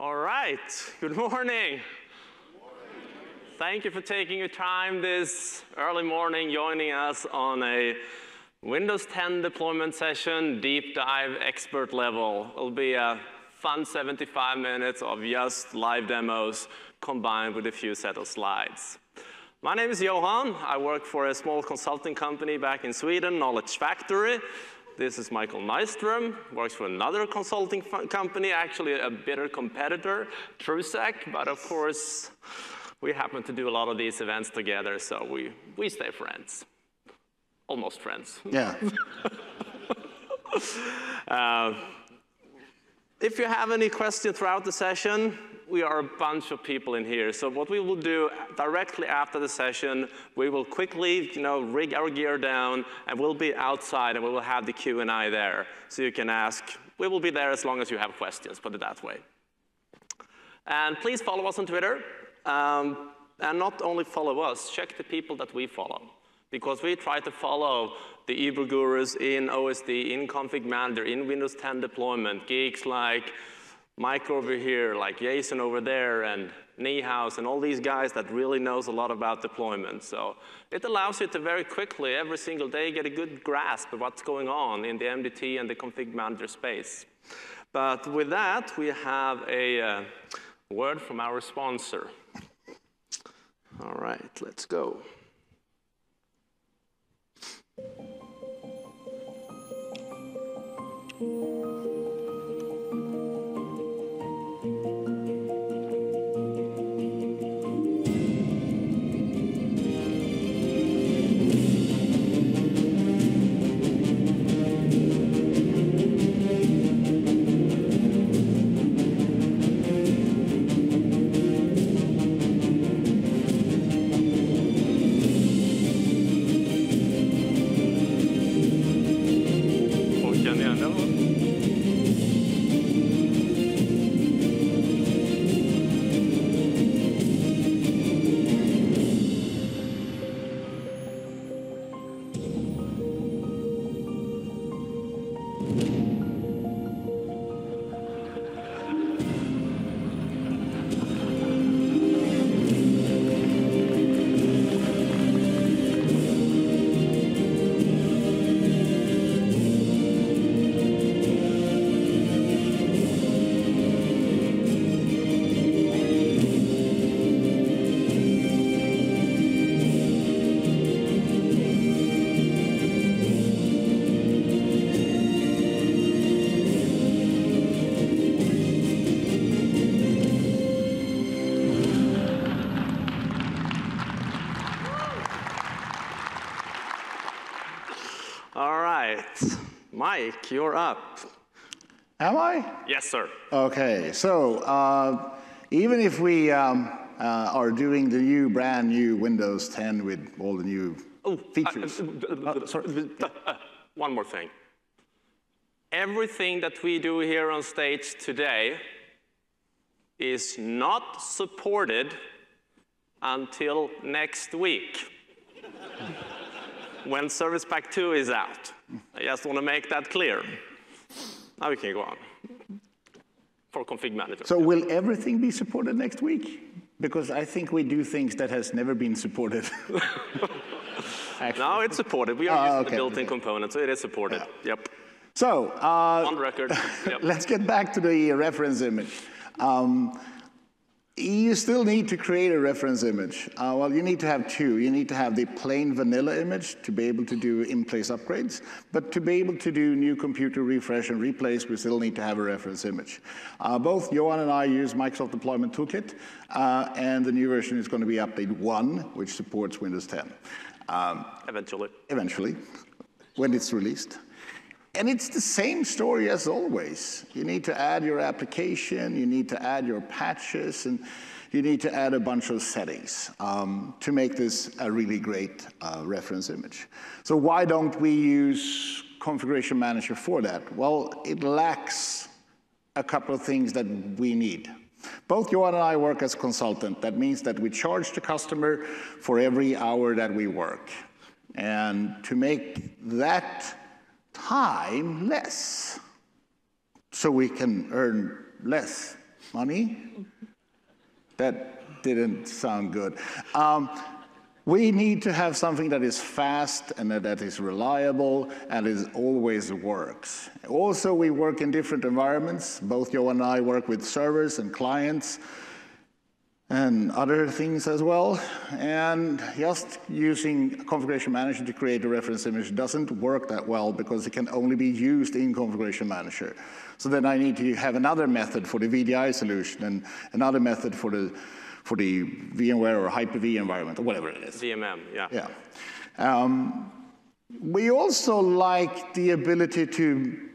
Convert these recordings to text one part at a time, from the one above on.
All right, good morning. Thank you for taking your time this early morning joining us on a Windows 10 deployment session, deep dive expert level. It'll be a fun 75 minutes of just live demos combined with a few set of slides. My name is Johan. I work for a small consulting company back in Sweden, Knowledge Factory. This is Mikael Nyström, works for another consulting company, actually a bitter competitor, Truesec, but of course, we happen to do a lot of these events together, so we, we stay friends. Almost friends. Yeah. uh, if you have any questions throughout the session, we are a bunch of people in here. So what we will do directly after the session, we will quickly, you know, rig our gear down, and we'll be outside, and we will have the Q&A there. So you can ask. We will be there as long as you have questions, put it that way. And please follow us on Twitter. Um, and not only follow us, check the people that we follow. Because we try to follow the Uber gurus in OSD, in Config Manager, in Windows 10 deployment, geeks like Mike over here, like Jason over there, and Niehaus, and all these guys that really knows a lot about deployment. So it allows you to very quickly, every single day, get a good grasp of what's going on in the MDT and the config manager space. But with that, we have a uh, word from our sponsor. All right, let's go. Mike, you're up. Am I? Yes, sir. Okay, so uh, even if we um, uh, are doing the new, brand new Windows 10 with all the new oh, features. Uh, sorry. one more thing. Everything that we do here on stage today is not supported until next week when Service Pack 2 is out. I just want to make that clear. Now we can go on for config manager. So will everything be supported next week? Because I think we do things that has never been supported. now it's supported. We are uh, using okay, the built-in okay. component, so it is supported. Yeah. Yep. So uh, on record. Yep. let's get back to the reference image. Um, you still need to create a reference image. Uh, well, you need to have two. You need to have the plain vanilla image to be able to do in-place upgrades, but to be able to do new computer refresh and replace, we still need to have a reference image. Uh, both Johan and I use Microsoft Deployment Toolkit, uh, and the new version is going to be update 1, which supports Windows 10. Um, eventually. Eventually, when it's released. And it's the same story as always. You need to add your application, you need to add your patches, and you need to add a bunch of settings um, to make this a really great uh, reference image. So why don't we use Configuration Manager for that? Well, it lacks a couple of things that we need. Both Johan and I work as consultant. That means that we charge the customer for every hour that we work. And to make that time less so we can earn less. money? That didn't sound good. Um, we need to have something that is fast and that is reliable and is always works. Also, we work in different environments. Both Joe and I work with servers and clients and other things as well. And just using Configuration Manager to create a reference image doesn't work that well because it can only be used in Configuration Manager. So then I need to have another method for the VDI solution and another method for the for the VMware or Hyper-V environment or whatever it is. VMM, yeah. Yeah. Um, we also like the ability to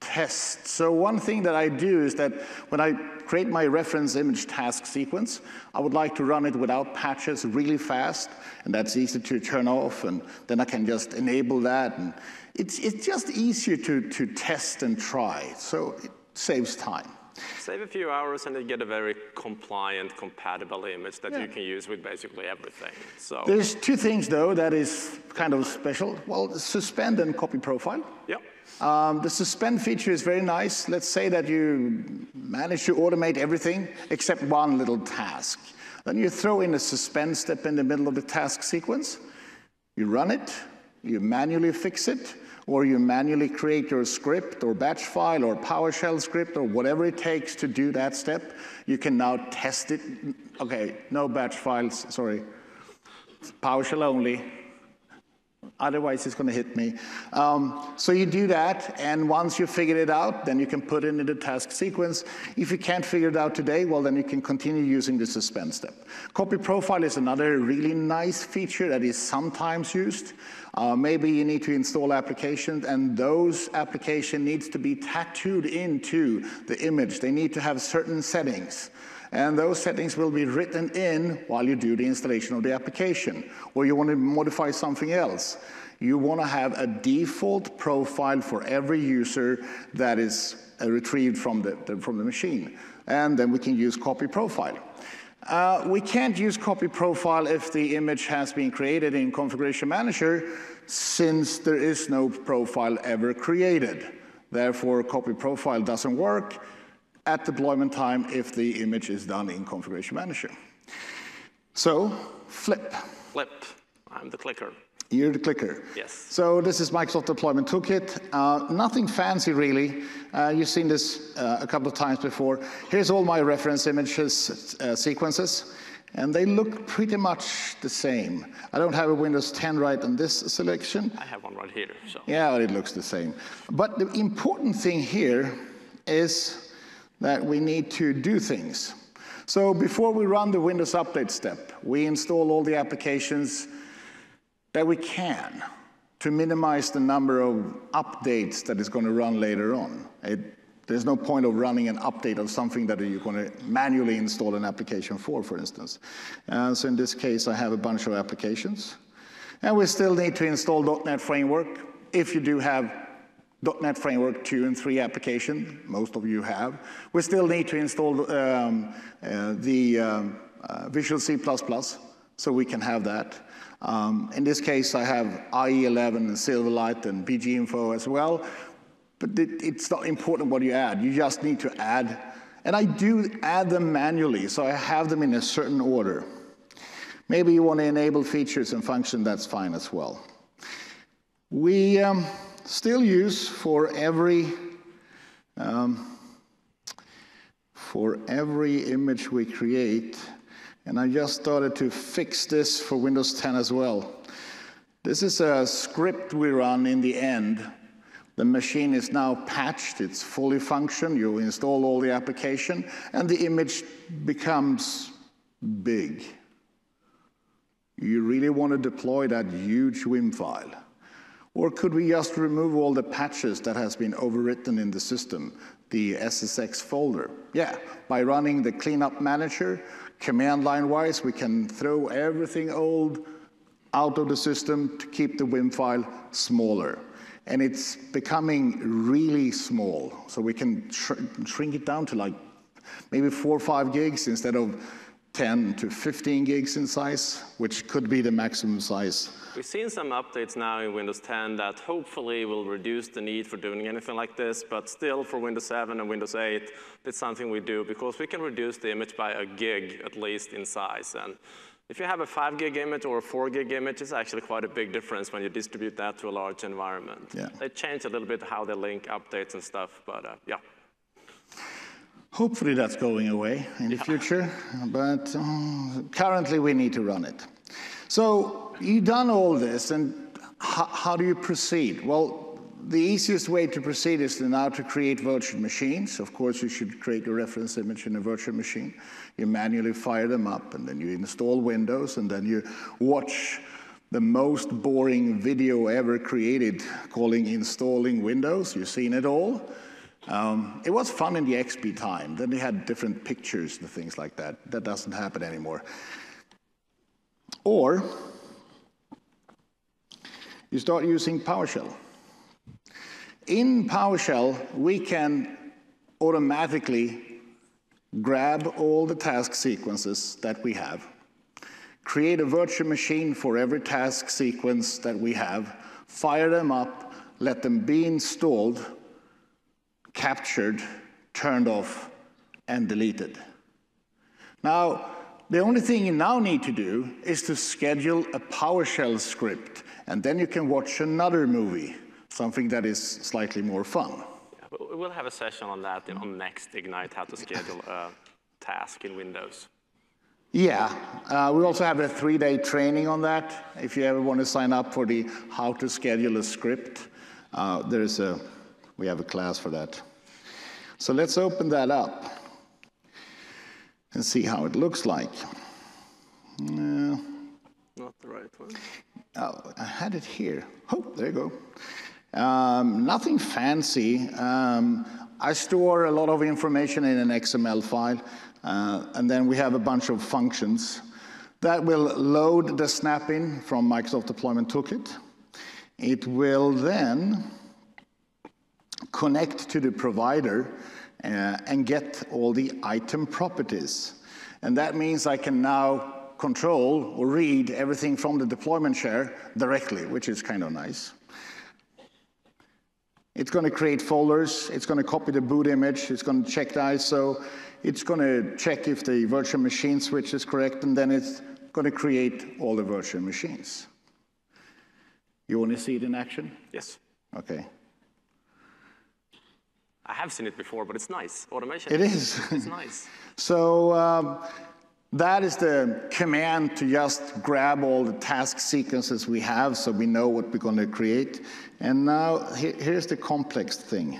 test. So one thing that I do is that when I create my reference image task sequence, I would like to run it without patches really fast, and that's easy to turn off, and then I can just enable that. And it's, it's just easier to, to test and try, so it saves time. Save a few hours and you get a very compliant, compatible image that Yeah. you can use with basically everything. So, There's two things, though, that is kind of special. Well, suspend and copy profile. yeah. Um, the suspend feature is very nice. Let's say that you manage to automate everything except one little task. Then you throw in a suspend step in the middle of the task sequence. You run it, you manually fix it, or you manually create your script or batch file or PowerShell script or whatever it takes to do that step. You can now test it. Okay, no batch files, sorry. PowerShell only. Otherwise, it's going to hit me. Um, so you do that, and once you figure it out, then you can put it in the task sequence. If you can't figure it out today, well, then you can continue using the suspend step. Copy profile is another really nice feature that is sometimes used. Uh, maybe you need to install applications, and those application needs to be tattooed into the image. They need to have certain settings. And those settings will be written in while you do the installation of the application. Or you want to modify something else. You want to have a default profile for every user that is uh, retrieved from the, the- from the machine. And then we can use copy profile. Uh, we can't use copy profile if the image has been created in Configuration Manager since there is no profile ever created. Therefore, copy profile doesn't work at deployment time if the image is done in Configuration Manager. So, flip. Flip. I'm the clicker. You're the clicker. Yes. So this is Microsoft Deployment Toolkit. Uh, nothing fancy really. Uh, you've seen this uh, a couple of times before. Here's all my reference images uh, sequences, and they look pretty much the same. I don't have a Windows 10 right on this selection. I have one right here. So, Yeah, it looks the same. But the important thing here is that we need to do things. So before we run the Windows Update step, we install all the applications that we can to minimize the number of updates that is going to run later on. It- there's no point of running an update of something that you're going to manually install an application for, for instance. Uh, so in this case, I have a bunch of applications. And we still need to install .NET Framework. If you do have .NET Framework 2 and 3 application, most of you have, we still need to install um, uh, the um, uh, Visual C++, so we can have that. Um, in this case, I have IE11 and Silverlight and BGInfo as well, but it, it's not important what you add. You just need to add, and I do add them manually, so I have them in a certain order. Maybe you want to enable features and function, that's fine as well. We um, still use for every um, for every image we create, and I just started to fix this for Windows 10 as well. This is a script we run in the end. The machine is now patched, it's fully functional, you install all the application, and the image becomes big. You really want to deploy that huge WIM file? Or could we just remove all the patches that has been overwritten in the system, the SxS folder? Yeah, by running the cleanup manager, command line wise, we can throw everything old out of the system to keep the WIM file smaller. And it's becoming really small, so we can shr- shrink it down to like maybe four or five gigs instead of 10 to 15 gigs in size, which could be the maximum size. We've seen some updates now in Windows 10 that hopefully will reduce the need for doing anything like this, but still for Windows 7 and Windows 8, it's something we do because we can reduce the image by a gig at least in size. And if you have a 5 gig image or a 4 gig image, it's actually quite a big difference when you distribute that to a large environment. Yeah. They change a little bit how they link updates and stuff, but uh, yeah. Hopefully that's going away in the future, but uh, currently we need to run it. So you've done all this, and how, how do you proceed? Well, the easiest way to proceed is to now to create virtual machines. Of course, you should create a reference image in a virtual machine. You manually fire them up, and then you install Windows, and then you watch the most boring video ever created calling installing Windows. You've seen it all. Um, it was fun in the XP time. Then they had different pictures and things like that. That doesn't happen anymore. Or you start using PowerShell. In PowerShell, we can automatically grab all the task sequences that we have, create a virtual machine for every task sequence that we have, fire them up, let them be installed, captured, turned off, and deleted. Now, the only thing you now need to do is to schedule a PowerShell script, and then you can watch another movie, something that is slightly more fun. Yeah, We'll have a session on that on next Ignite, how to schedule a task in Windows. Yeah, uh, we also have a three-day training on that. If you ever want to sign up for the how to schedule a script, uh, there's a we have a class for that. So let's open that up and see how it looks like. Uh, Not the right one. Oh, I had it here. Oh, there you go. Um, nothing fancy. Um, I store a lot of information in an XML file, uh, and then we have a bunch of functions that will load the snap-in from Microsoft Deployment Toolkit. It will then connect to the provider uh, and get all the item properties. And that means I can now control or read everything from the deployment share directly, which is kind of nice. It's going to create folders. It's going to copy the boot image. It's going to check the ISO. It's going to check if the virtual machine switch is correct, and then it's going to create all the virtual machines. You want to see it in action? Yes. Okay. I have seen it before, but it's nice. Automation. It is. It's nice. So um, that is the command to just grab all the task sequences we have so we know what we're going to create. And now he- here's the complex thing.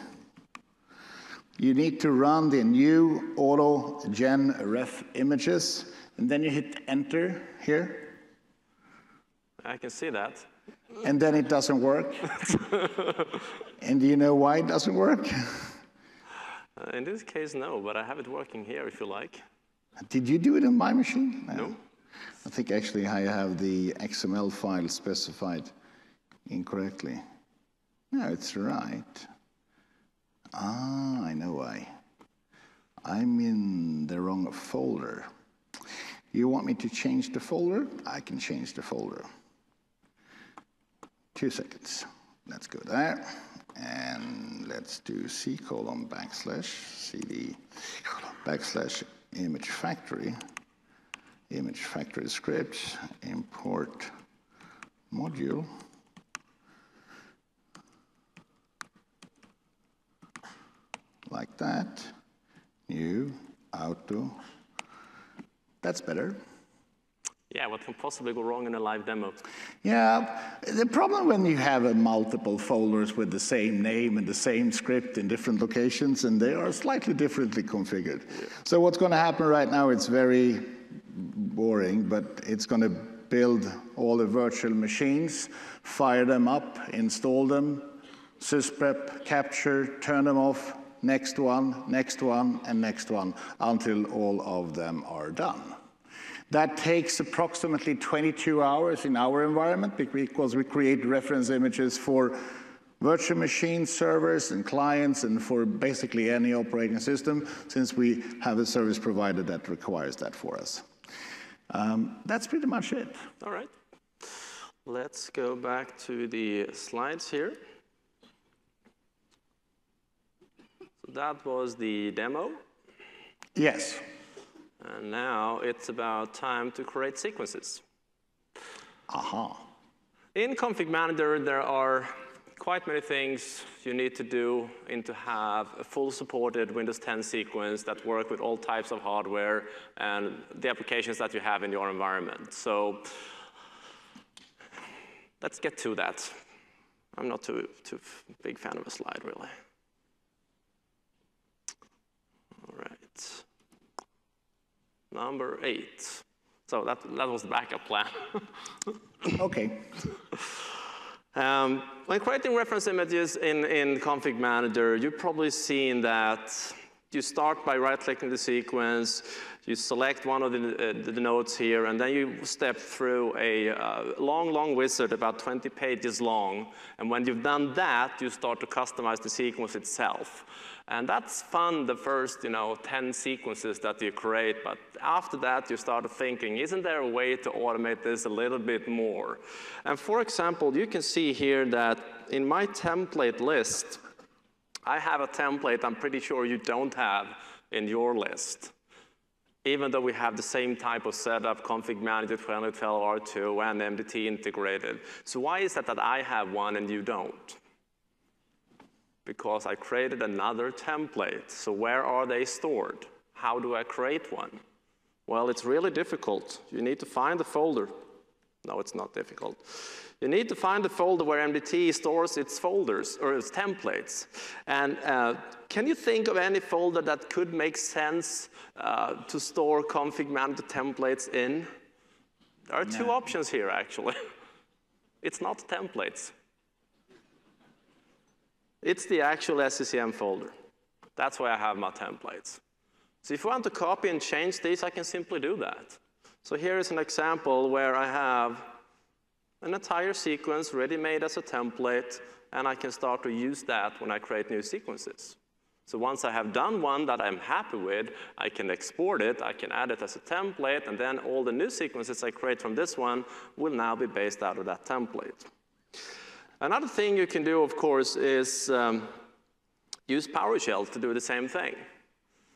You need to run the new auto gen ref images, and then you hit enter here, I can see that. and then it doesn't work. and do you know why it doesn't work? Uh, in this case, no, but I have it working here if you like. Did you do it on my machine? No? I think actually I have the XML file specified incorrectly. No, it's right. Ah, I know why. I'm in the wrong folder. You want me to change the folder? I can change the folder. Two seconds. Let's go there. And let's do C colon backslash CD backslash image factory, image factory script, import module. Like that. New, auto. That's better. Yeah, what can possibly go wrong in a live demo? Yeah, the problem when you have multiple folders with the same name and the same script in different locations, and they are slightly differently configured. So what's going to happen right now? It's very boring, but it's going to build all the virtual machines, fire them up, install them, sysprep, capture, turn them off, next one, next one, and next one, until all of them are done. That takes approximately 22 hours in our environment because we create reference images for virtual machine servers and clients and for basically any operating system since we have a service provider that requires that for us. Um, that's pretty much it. All right. Let's go back to the slides here. So that was the demo. Yes. And now it's about time to create sequences. Aha. In Config Manager, there are quite many things you need to do in to have a full supported Windows 10 sequence that work with all types of hardware and the applications that you have in your environment. So let's get to that. I'm not too, too big fan of a slide, really. All right. Number eight. So that, that was the backup plan. okay. Um, when creating reference images in, in Config Manager, you've probably seen that you start by right-clicking the sequence, you select one of the, uh, the, nodes here, and then you step through a uh, long, long wizard about 20 pages long. And when you've done that, you start to customize the sequence itself. And that's fun the first, you know, 10 sequences that you create, but after that you start thinking, isn't there a way to automate this a little bit more? And for example, you can see here that in my template list, I have a template I'm pretty sure you don't have in your list. Even though we have the same type of setup, config manager 2012 R2 and MDT integrated. So why is that that I have one and you don't? Because I created another template. So where are they stored? How do I create one? Well, it's really difficult. You need to find the folder. No, it's not difficult. You need to find the folder where MDT stores its folders or its templates. And uh, can you think of any folder that could make sense uh, to store config manager templates in? There are no. two options here, actually. it's not templates. It's the actual SCCM folder. That's why I have my templates. So if I want to copy and change these, I can simply do that. So here is an example where I have an entire sequence ready-made as a template, and I can start to use that when I create new sequences. So once I have done one that I'm happy with, I can export it, I can add it as a template, and then all the new sequences I create from this one will now be based out of that template. Another thing you can do, of course, is um, use PowerShell to do the same thing.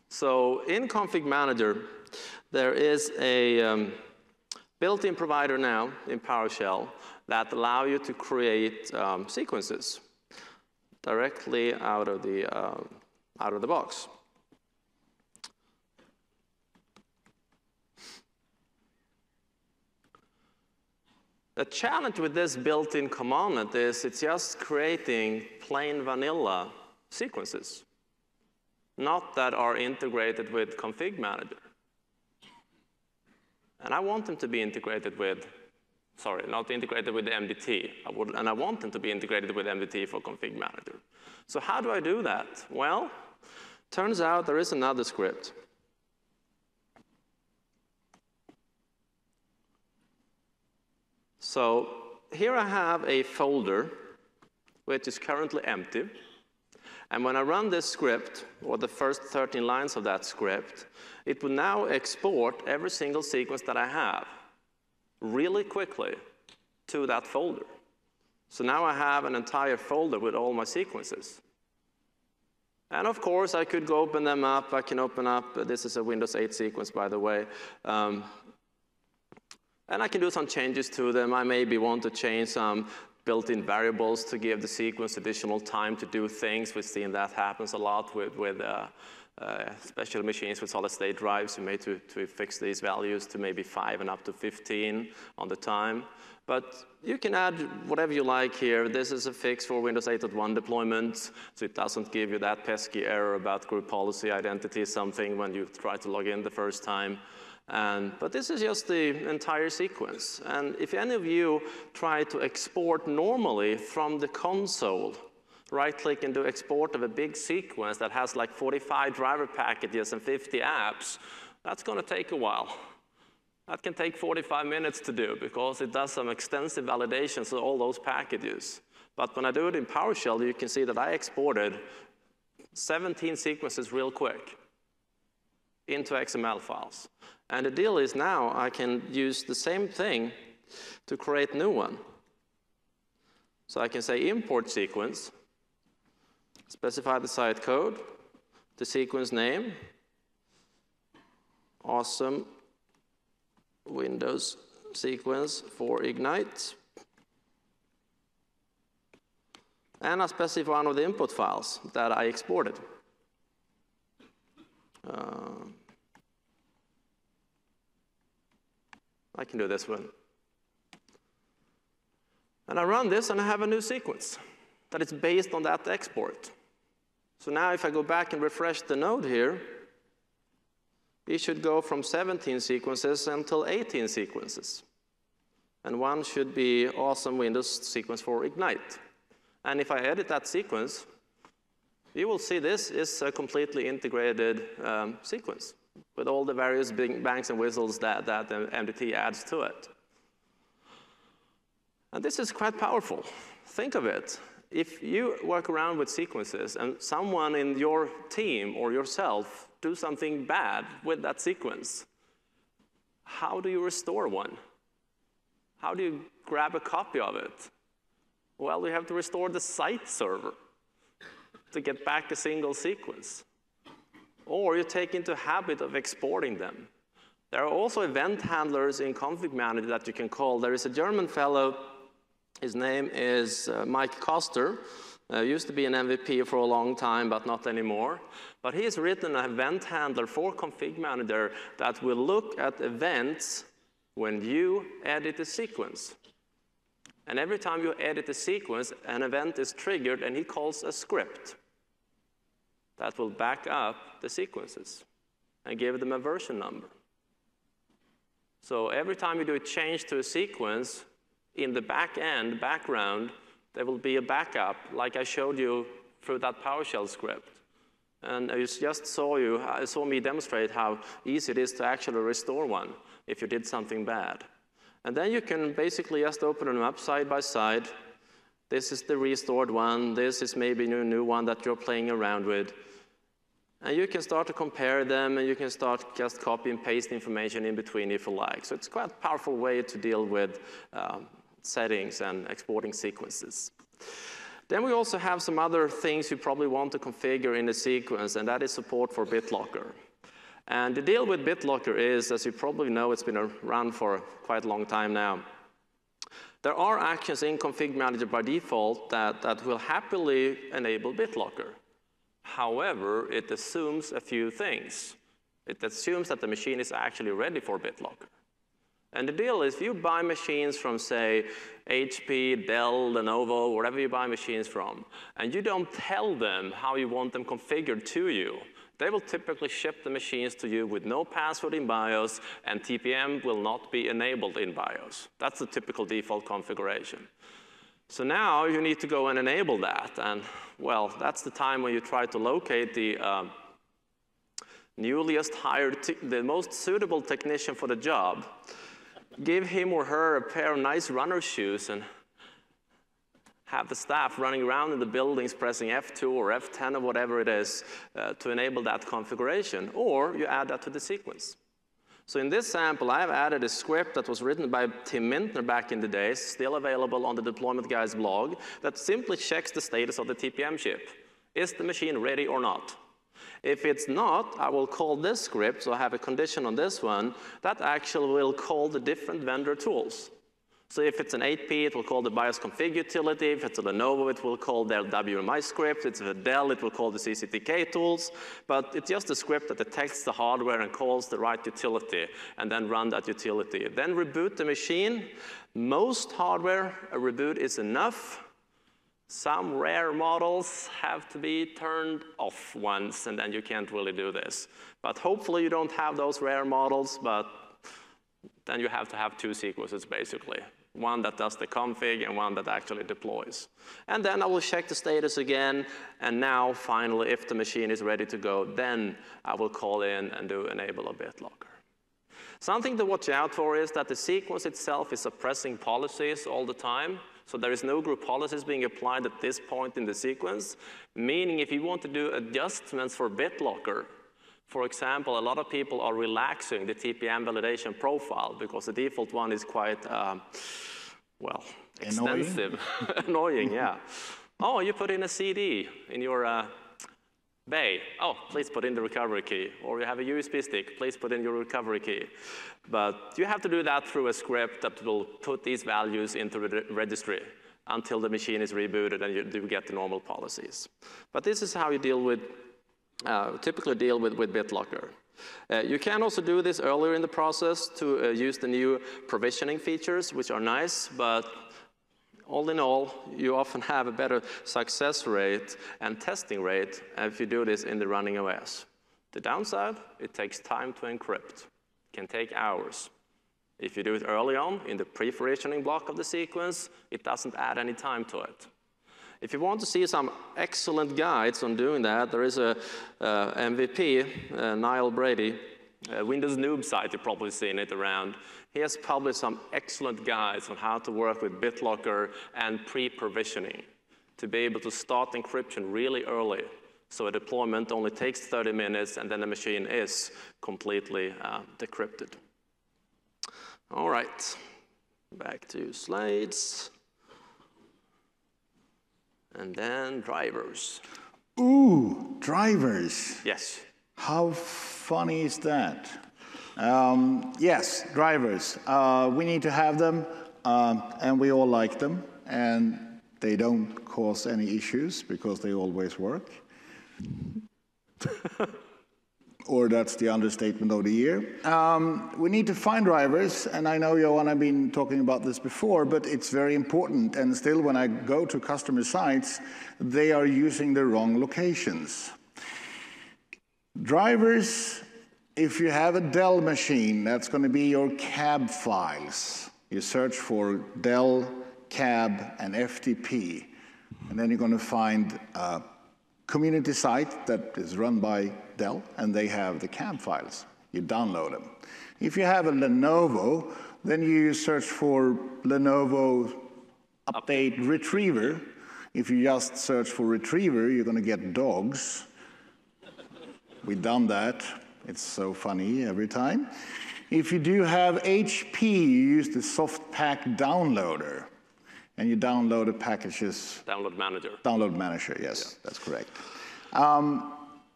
So in Config Manager, there is a um, built-in provider now in PowerShell that allow you to create um, sequences directly out of the, uh, out of the box. The challenge with this built-in commandlet is it's just creating plain vanilla sequences, not that are integrated with config manager. And I want them to be integrated with, sorry, not integrated with MDT, I would, and I want them to be integrated with MDT for config manager. So how do I do that? Well, turns out there is another script. So here I have a folder which is currently empty. And when I run this script, or the first 13 lines of that script, it will now export every single sequence that I have really quickly to that folder. So now I have an entire folder with all my sequences. And of course, I could go open them up. I can open up, this is a Windows 8 sequence, by the way. Um, and I can do some changes to them. I maybe want to change some built-in variables to give the sequence additional time to do things. We've seen that happens a lot with, with uh, uh, special machines with solid-state drives. You may to, to fix these values to maybe 5 and up to 15 on the time. But you can add whatever you like here. This is a fix for Windows 8.1 deployment, so it doesn't give you that pesky error about group policy identity something when you try to log in the first time. And, but this is just the entire sequence. And if any of you try to export normally from the console, right-click and do export of a big sequence that has like 45 driver packages and 50 apps, that's going to take a while. That can take 45 minutes to do because it does some extensive validations of all those packages. But when I do it in PowerShell, you can see that I exported 17 sequences real quick into XML files. And the deal is now I can use the same thing to create new one. So I can say import sequence, specify the site code, the sequence name, awesome Windows sequence for Ignite. And I specify one of the input files that I exported. Uh, I can do this one. And I run this and I have a new sequence that is based on that export. So now if I go back and refresh the node here, it should go from 17 sequences until 18 sequences. And one should be awesome Windows sequence for Ignite. And if I edit that sequence, you will see this is a completely integrated um, sequence with all the various big bangs and whistles that, that the MDT adds to it. And this is quite powerful. Think of it. If you work around with sequences and someone in your team or yourself do something bad with that sequence, how do you restore one? How do you grab a copy of it? Well, you have to restore the site server to get back a single sequence. Or you take into habit of exporting them. There are also event handlers in Config Manager that you can call. There is a German fellow, his name is uh, Maik Koster, uh, used to be an MVP for a long time, but not anymore. But he has written an event handler for Config Manager that will look at events when you edit a sequence. And every time you edit a sequence, an event is triggered, and he calls a script that will back up the sequences and give them a version number. So every time you do a change to a sequence, in the back end, background, there will be a backup, like I showed you through that PowerShell script. And I just saw you, I saw me demonstrate how easy it is to actually restore one if you did something bad. And then you can basically just open them up side by side. This is the restored one. This is maybe a new one that you're playing around with. And you can start to compare them, and you can start just copy and paste information in between if you like. So it's quite a powerful way to deal with um, settings and exporting sequences. Then we also have some other things you probably want to configure in the sequence, and that is support for BitLocker. And the deal with BitLocker is, as you probably know, it's been around for quite a long time now. There are actions in Config Manager by default that, that will happily enable BitLocker. However, it assumes a few things. It assumes that the machine is actually ready for BitLocker. And the deal is if you buy machines from, say, HP, Dell, Lenovo, wherever you buy machines from, and you don't tell them how you want them configured to you, they will typically ship the machines to you with no password in BIOS, and TPM will not be enabled in BIOS. That's the typical default configuration. So now you need to go and enable that. And well, that's the time when you try to locate the uh, hired, the most suitable technician for the job. Give him or her a pair of nice runner shoes and have the staff running around in the buildings pressing F2 or F10 or whatever it is uh, to enable that configuration. Or you add that to the sequence. So in this sample, I've added a script that was written by Tim Mintner back in the days, still available on the Deployment Guys blog, that simply checks the status of the TPM chip. Is the machine ready or not? If it's not, I will call this script, so I have a condition on this one, that actually will call the different vendor tools. So if it's an HP, it will call the BIOS config utility. If it's a Lenovo, it will call their WMI script. If it's a Dell, it will call the CCTK tools. But it's just a script that detects the hardware and calls the right utility, and then run that utility. Then reboot the machine. Most hardware, a reboot is enough. Some rare models have to be turned off once, and then you can't really do this. But hopefully you don't have those rare models, but then you have to have two sequences, basically one that does the config and one that actually deploys. And then I will check the status again, and now finally, if the machine is ready to go, then I will call in and do enable a BitLocker. Something to watch out for is that the sequence itself is suppressing policies all the time. So there is no group policies being applied at this point in the sequence, meaning if you want to do adjustments for BitLocker, For example, a lot of people are relaxing the TPM validation profile because the default one is quite, um, well, extensive. Annoying, Annoying yeah. oh, you put in a CD in your uh, bay. Oh, please put in the recovery key. Or you have a USB stick, please put in your recovery key. But you have to do that through a script that will put these values into the registry until the machine is rebooted and you do get the normal policies. But this is how you deal with uh, typically deal with, with BitLocker. Uh, you can also do this earlier in the process to uh, use the new provisioning features, which are nice, but all in all, you often have a better success rate and testing rate if you do this in the running OS. The downside, it takes time to encrypt. It can take hours. If you do it early on in the pre-provisioning block of the sequence, it doesn't add any time to it. If you want to see some excellent guides on doing that, there is a uh, MVP, uh, Niall Brady, uh, Windows Noob site, you've probably seen it around. He has published some excellent guides on how to work with BitLocker and pre-provisioning to be able to start encryption really early. So a deployment only takes 30 minutes and then the machine is completely uh, decrypted. All right, back to slides. And then drivers. Ooh, drivers. Yes. How funny is that? Um, yes, drivers. Uh, we need to have them, um, and we all like them, and they don't cause any issues because they always work. or that's the understatement of the year. Um, we need to find drivers, and I know Johan, I've been talking about this before, but it's very important. And still, when I go to customer sites, they are using the wrong locations. Drivers, if you have a Dell machine, that's going to be your cab files. You search for Dell, cab, and FTP, and then you're going to find a community site that is run by Dell, and they have the cab files. You download them. If you have a Lenovo, then you search for Lenovo Update Retriever. If you just search for Retriever, you're going to get dogs. We've done that. It's so funny every time. If you do have HP, you use the SoftPaq downloader. And you download the packages. Download manager. Download manager, yes, yeah. that's correct. Um,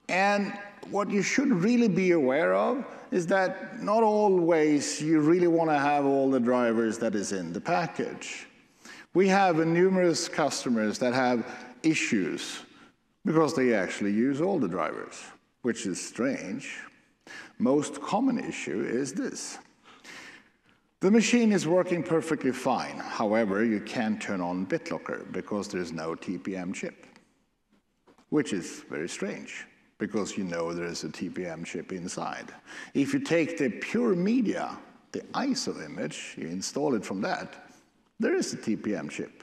and what you should really be aware of is that not always you really want to have all the drivers that is in the package. We have numerous customers that have issues because they actually use all the drivers, which is strange. Most common issue is this. The machine is working perfectly fine. However, you can't turn on BitLocker because there's no TPM chip, which is very strange because you know there's a TPM chip inside. If you take the pure media, the ISO image, you install it from that, there is a TPM chip.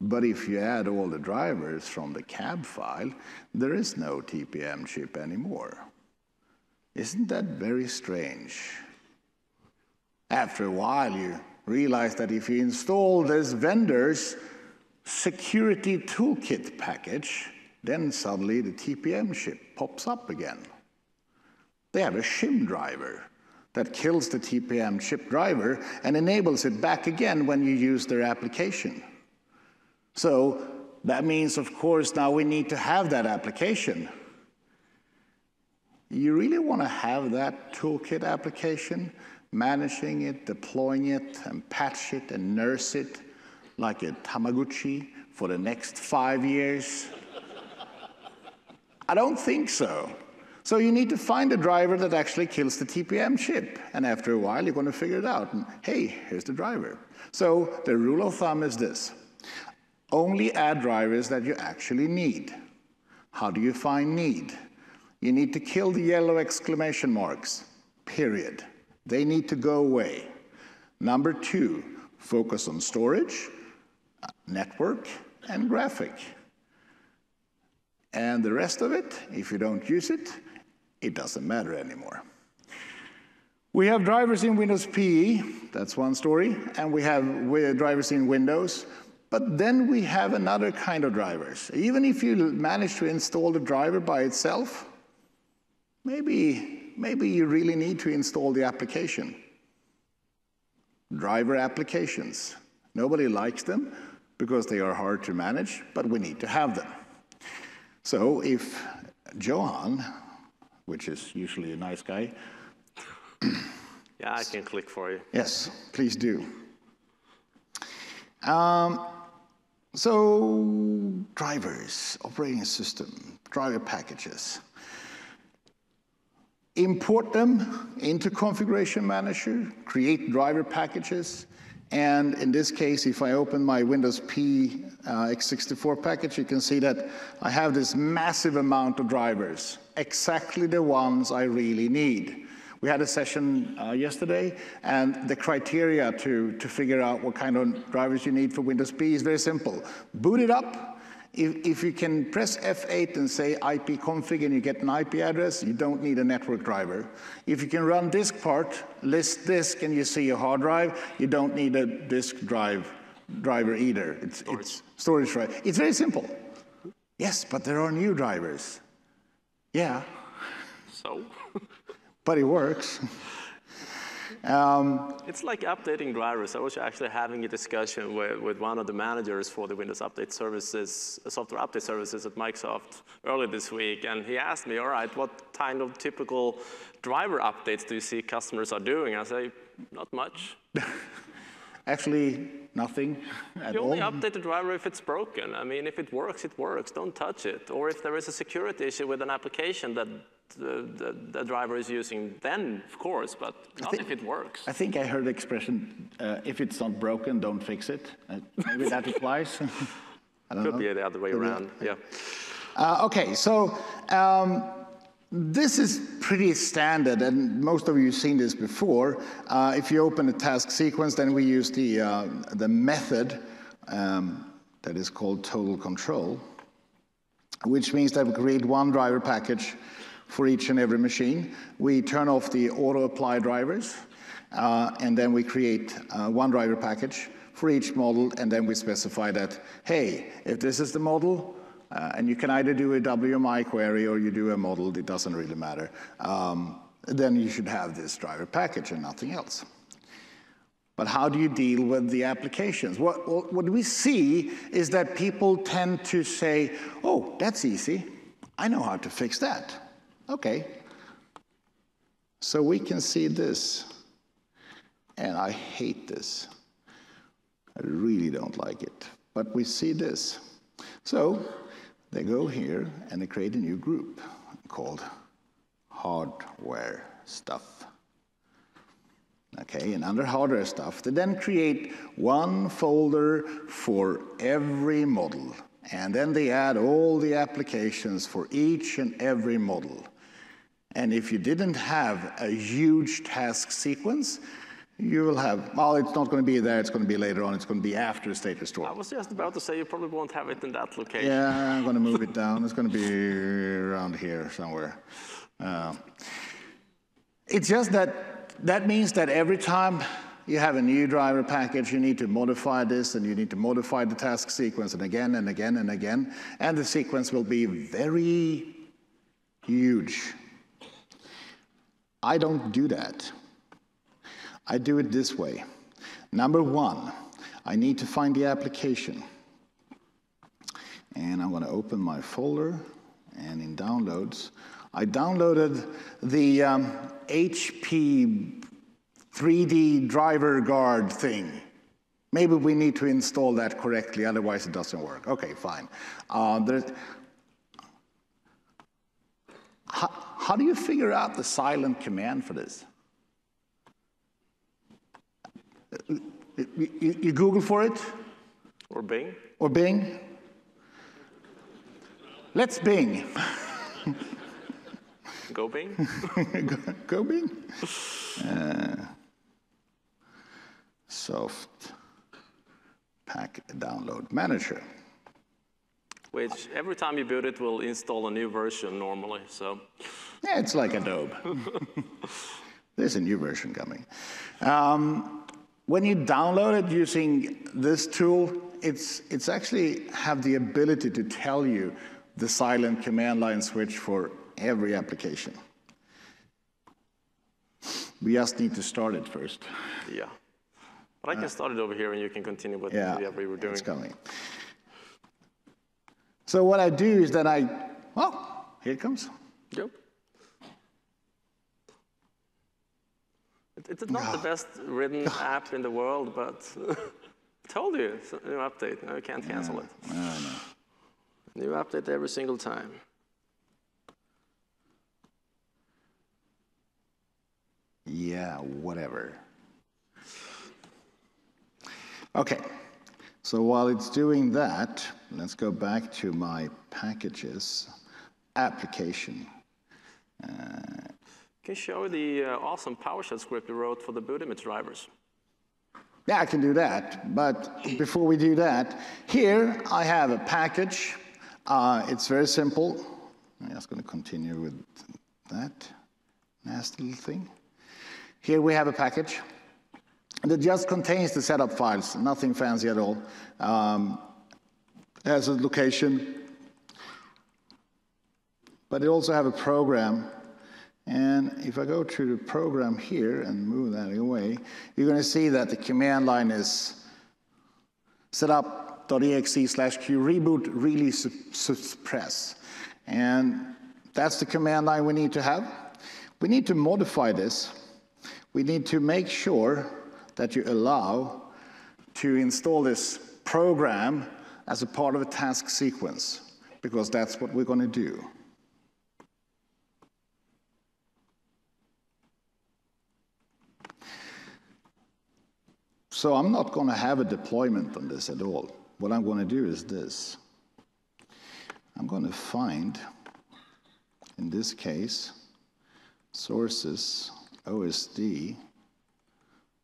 But if you add all the drivers from the cab file, there is no TPM chip anymore. Isn't that very strange? After a while, you realize that if you install this vendor's security toolkit package, then suddenly the TPM chip pops up again. They have a shim driver that kills the TPM chip driver and enables it back again when you use their application. So that means, of course, now we need to have that application. You really want to have that toolkit application, managing it, deploying it, and patch it and nurse it like a Tamagotchi for the next five years? I don't think so. So you need to find a driver that actually kills the TPM chip. And after a while, you're going to figure it out. And hey, here's the driver. So the rule of thumb is this. Only add drivers that you actually need. How do you find need? You need to kill the yellow exclamation marks, period. They need to go away. Number two, focus on storage, network, and graphic. And the rest of it, if you don't use it, it doesn't matter anymore. We have drivers in Windows PE, that's one story, and we have drivers in Windows, but then we have another kind of drivers. Even if you manage to install the driver by itself, maybe, maybe you really need to install the application. Driver applications. Nobody likes them because they are hard to manage, but we need to have them. So if Johan, which is usually a nice guy, yeah, I can click for you. Yes, please do. Um, so drivers, operating system, driver packages. Import them into Configuration Manager, create driver packages, and in this case, if I open my Windows PE uh, x64 package, you can see that I have this massive amount of drivers, exactly the ones I really need. We had a session uh, yesterday, and the criteria to, to figure out what kind of drivers you need for Windows PE is very simple. Boot it up. If, if you can press F8 and say ipconfig and you get an IP address, you don't need a network driver. If you can run diskpart, list disk, and you see a hard drive, you don't need a disk drive driver either. It's storage. it's storage drive. It's very simple. Yes, but there are new drivers. Yeah. So? but it works. Um, it's like updating drivers. I was actually having a discussion with, with one of the managers for the Windows Update Services, software update services at Microsoft early this week, and he asked me, all right, what kind of typical driver updates do you see customers are doing? I say, not much. Actually, nothing at You only all. update the driver if it's broken. I mean, if it works, it works. Don't touch it. Or if there is a security issue with an application that the, the, the driver is using, then of course, but not think, if it works. I think I heard the expression, uh, if it's not broken, don't fix it. Uh, maybe that applies. I don't Could know. be the other way Could around, be. yeah. Uh, okay, so um, this is pretty standard, and most of you have seen this before. Uh, if you open a task sequence, then we use the, uh, the method um, that is called total control, which means that we create one driver package for each and every machine. We turn off the auto-apply drivers, uh, and then we create uh, one driver package for each model, and then we specify that, hey, if this is the model, uh, and you can either do a WMI query or you do a model, it doesn't really matter. Um, then you should have this driver package and nothing else. But how do you deal with the applications? What, what we see is that people tend to say, oh, that's easy. I know how to fix that. Okay. So we can see this. And I hate this. I really don't like it. But we see this. So they go here and they create a new group called hardware stuff. Okay, and under hardware stuff, they then create one folder for every model. And then they add all the applications for each and every model. And if you didn't have a huge task sequence, you will have, well, it's not going to be there, it's going to be later on, it's going to be after the state restore. I was just about to say you probably won't have it in that location. Yeah, I'm going to move it down. It's going to be around here somewhere. Uh, it's just that that means that every time you have a new driver package, you need to modify this and you need to modify the task sequence and again and again and again. And the sequence will be very huge. I don't do that. I do it this way. Number one, I need to find the application. And I'm going to open my folder, and in downloads, I downloaded the um, HP 3D driver guard thing. Maybe we need to install that correctly, otherwise it doesn't work. Okay, fine. Uh, how, how do you figure out the silent command for this? You, you, Google for it? Or Bing? Or Bing? Let's Bing. Go Bing? go, go, Bing? Uh, soft pack download manager. Which every time you build it will install a new version normally, so. Yeah, it's like Adobe. There's a new version coming. Um, when you download it using this tool, it's, it's actually have the ability to tell you the silent command line switch for every application. We just need to start it first. Yeah. But I can uh, start it over here and you can continue with Yeah, whatever you were doing. it's coming. So what I do is that I, well, here it comes. Yep. It's not the ah. best written app in the world, but told you, it's a new update. Now you can't cancel it. No, no. New update every single time. Yeah, whatever. Okay, so while it's doing that, let's go back to my packages application. Uh, Can you show the uh, awesome PowerShell script you wrote for the boot image drivers? Yeah, I can do that, but before we do that, here I have a package. Uh, it's very simple. I'm just going to continue with that nasty little thing. Here we have a package that just contains the setup files, nothing fancy at all. Um, a location, but it also have a program. And if I go to the program here and move that away, you're going to see that the command line is setup.exe slash q reboot really su- suppress. And that's the command line we need to have. We need to modify this. We need to make sure that you allow to install this program as a part of a task sequence, because that's what we're going to do. So I'm not going to have a deployment on this at all. What I'm going to do is this. I'm going to find, in this case, sources, OSD,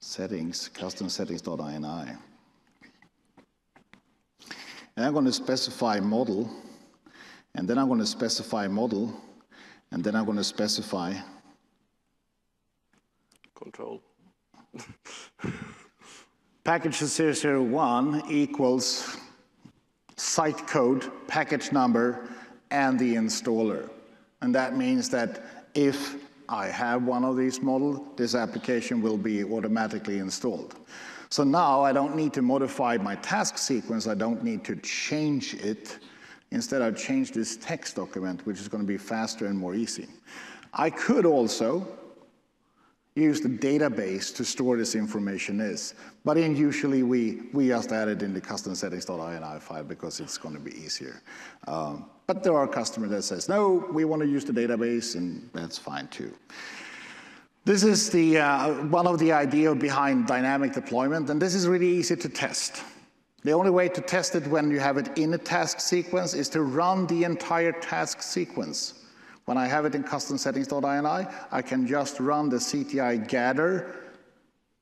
settings, custom settings.ini. And I'm going to specify model, and then I'm going to specify model, and then I'm going to specify Control. package 001 equals site code, package number, and the installer. And that means that if I have one of these models, this application will be automatically installed. So now I don't need to modify my task sequence, I don't need to change it. Instead, I've changed this text document, which is going to be faster and more easy. I could also use the database to store this information is. But usually we, we just add it in the custom settings.ini file because it's going to be easier. Um, but there are customers that says, no, we want to use the database, and that's fine too. This is the, uh, one of the idea behind dynamic deployment, and this is really easy to test. The only way to test it when you have it in a task sequence is to run the entire task sequence. When I have it in custom settings.ini, I can just run the ZTIGather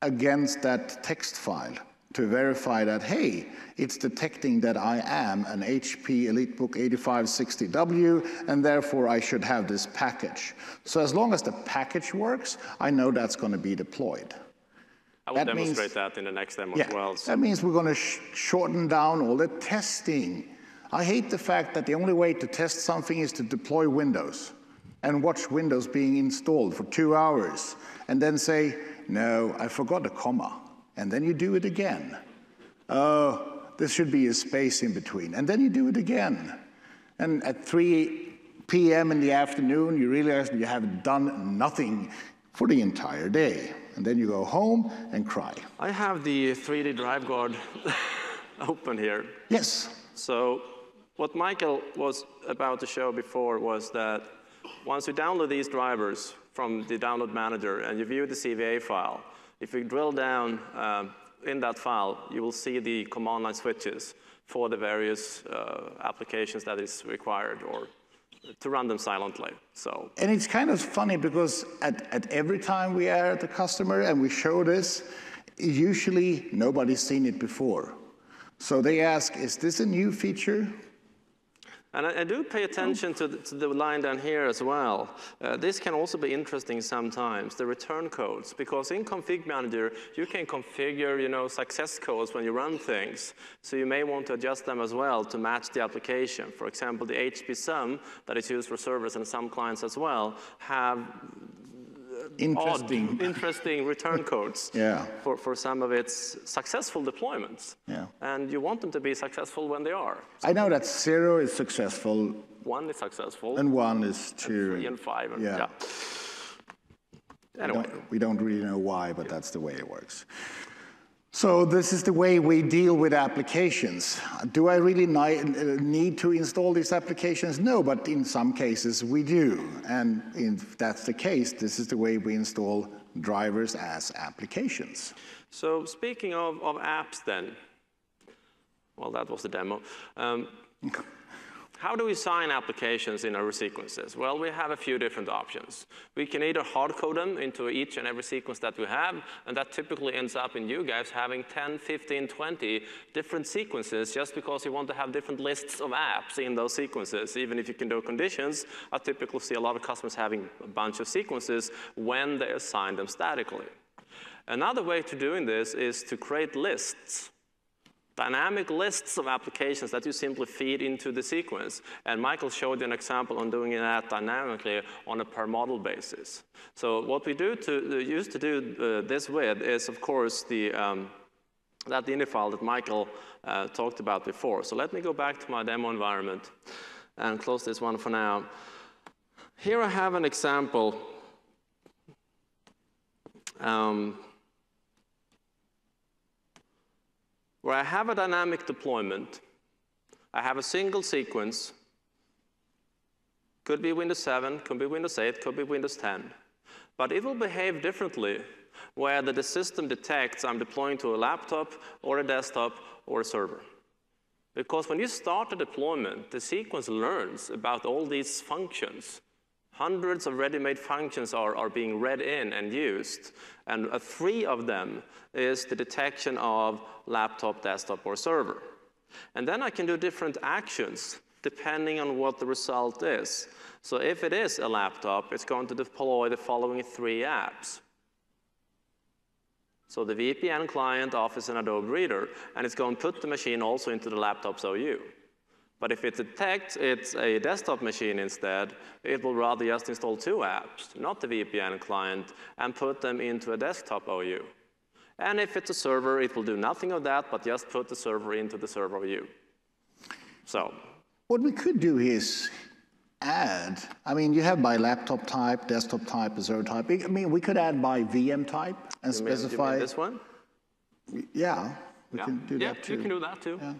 against that text file to verify that, hey, it's detecting that I am an HP EliteBook 8560W, and therefore I should have this package. So as long as the package works, I know that's going to be deployed. I will That demonstrate means- that in the next demo Yeah, as well. So that means we're going to sh shorten down all the testing. I hate the fact that the only way to test something is to deploy Windows and watch Windows being installed for two hours and then say, no, I forgot a comma. And then you do it again. Oh, this should be a space in between. And then you do it again. And at 3 p.m. in the afternoon, you realize you have done nothing for the entire day. And then you go home and cry. I have the 3D DriveGuard open here. Yes. So what Mikael was about to show before was that once you download these drivers from the download manager and you view the CVA file, if you drill down um, in that file, you will see the command line switches for the various uh, applications that is required or to run them silently. So And it's kind of funny because at, at every time we are at the customer and we show this, usually nobody's seen it before. So they ask, is this a new feature? And I, I do pay attention to the, to the line down here as well. Uh, this can also be interesting sometimes, the return codes, because in Config Manager, you can configure, you know, success codes when you run things. So you may want to adjust them as well to match the application. For example, the HP sum that is used for servers and some clients as well have interesting. odd, interesting return codes Yeah. for, for some of its successful deployments. Yeah. And you want them to be successful when they are. I know that zero is successful One is successful, and one is two. three and five. And, Yeah. yeah. Anyway, don't- we don't really know why, but that's the way it works. So this is the way we deal with applications. Do I really need to install these applications? No, but in some cases we do. And if that's the case, this is the way we install drivers as applications. so speaking of, of apps then, well, that was the demo. Um, how do we sign applications in our sequences? Well, we have a few different options. We can either hard code them into each and every sequence that we have, and that typically ends up in you guys having 10, 15, 20 different sequences just because you want to have different lists of apps in those sequences. Even if you can do conditions, I typically see a lot of customers having a bunch of sequences when they assign them statically. Another way to doing this is to create lists dynamic lists of applications that you simply feed into the sequence. And Mikael showed you an example on doing that dynamically on a per model basis. So what we do to, uh, used to do uh, this with is, of course, the, um, that ini file that Mikael uh, talked about before. So let me go back to my demo environment and close this one for now. Here I have an example um, where I have a dynamic deployment. I have a single sequence. Could be Windows 7, could be Windows 8, could be Windows 10. But it will behave differently where the system detects I'm deploying to a laptop or a desktop or a server. Because when you start a deployment, the sequence learns about all these functions. Hundreds of ready-made functions are, are being read in and used, and uh, three of them is the detection of laptop, desktop, or server. And then I can do different actions depending on what the result is. So if it is a laptop, it's going to deploy the following three apps. So the VPN client, Office, and Adobe Reader, and it's going to put the machine also into the laptop's OU. But if it detects it's a desktop machine instead, it will rather just install two apps, not the VPN client, and put them into a desktop OU. And if it's a server, it will do nothing of that, but just put the server into the server OU. So, What we could do is add, I mean, you have by laptop type, desktop type, server type. I mean, we could add by VM type and you mean- you mean specify. this one? Yeah, we Yeah, can do yeah that too. you can do that too. Yeah.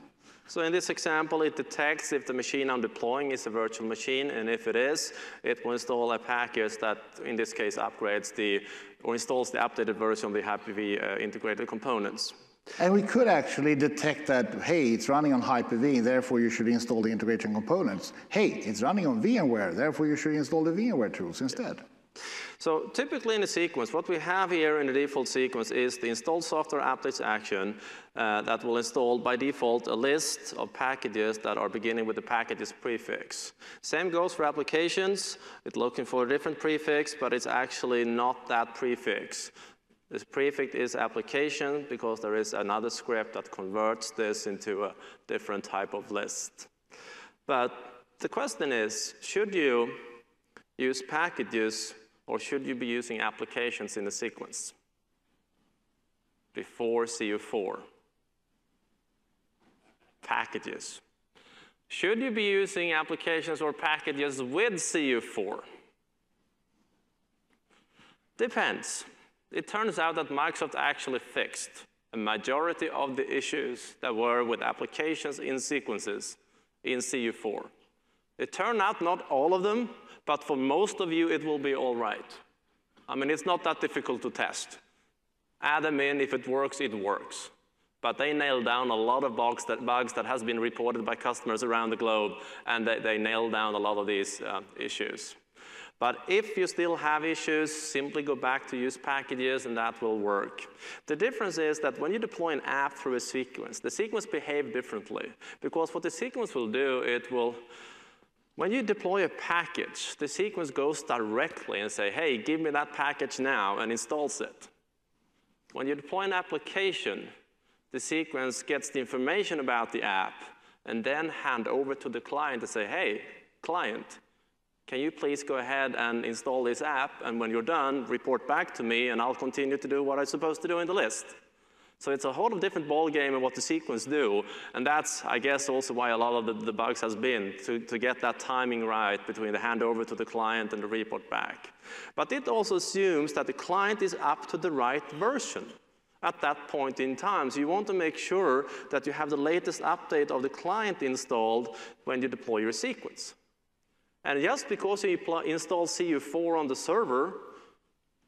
So in this example, it detects if the machine I'm deploying is a virtual machine, and if it is, it will install a package that, in this case, upgrades the, or installs the updated version of the Hyper-V uh, integrated components. And we could actually detect that, hey, it's running on Hyper-V, therefore you should install the integration components. Hey, it's running on VMware, therefore you should install the VMware tools instead. So typically in a sequence, what we have here in the default sequence is the install software updates action uh, that will install by default a list of packages that are beginning with the packages prefix. Same goes for applications. It's looking for a different prefix, but it's actually not that prefix. This prefix is application because there is another script that converts this into a different type of list. But the question is, should you use packages or should you be using applications in the sequence before CU4? Packages. Should you be using applications or packages with CU4? Depends. It turns out that Microsoft actually fixed a majority of the issues that were with applications in sequences in CU4. It turned out not all of them, but for most of you, it will be all right. I mean, it's not that difficult to test. Add them in, if it works, it works. But they nailed down a lot of bugs that, bugs that has been reported by customers around the globe, and they, they nailed down a lot of these uh, issues. But if you still have issues, simply go back to use packages and that will work. The difference is that when you deploy an app through a sequence, the sequence behave differently. Because what the sequence will do, it will, when you deploy a package, the sequence goes directly and say, hey, give me that package now, and installs it. When you deploy an application, the sequence gets the information about the app and then hand over to the client to say, hey, client, can you please go ahead and install this app, and when you're done, report back to me, and I'll continue to do what I'm supposed to do in the list. So it's a whole different ball game of what the sequence do, and that's, I guess, also why a lot of the, the bugs has been, to, to get that timing right between the handover to the client and the report back. But it also assumes that the client is up to the right version at that point in time. So you want to make sure that you have the latest update of the client installed when you deploy your sequence. And just because you install CU4 on the server,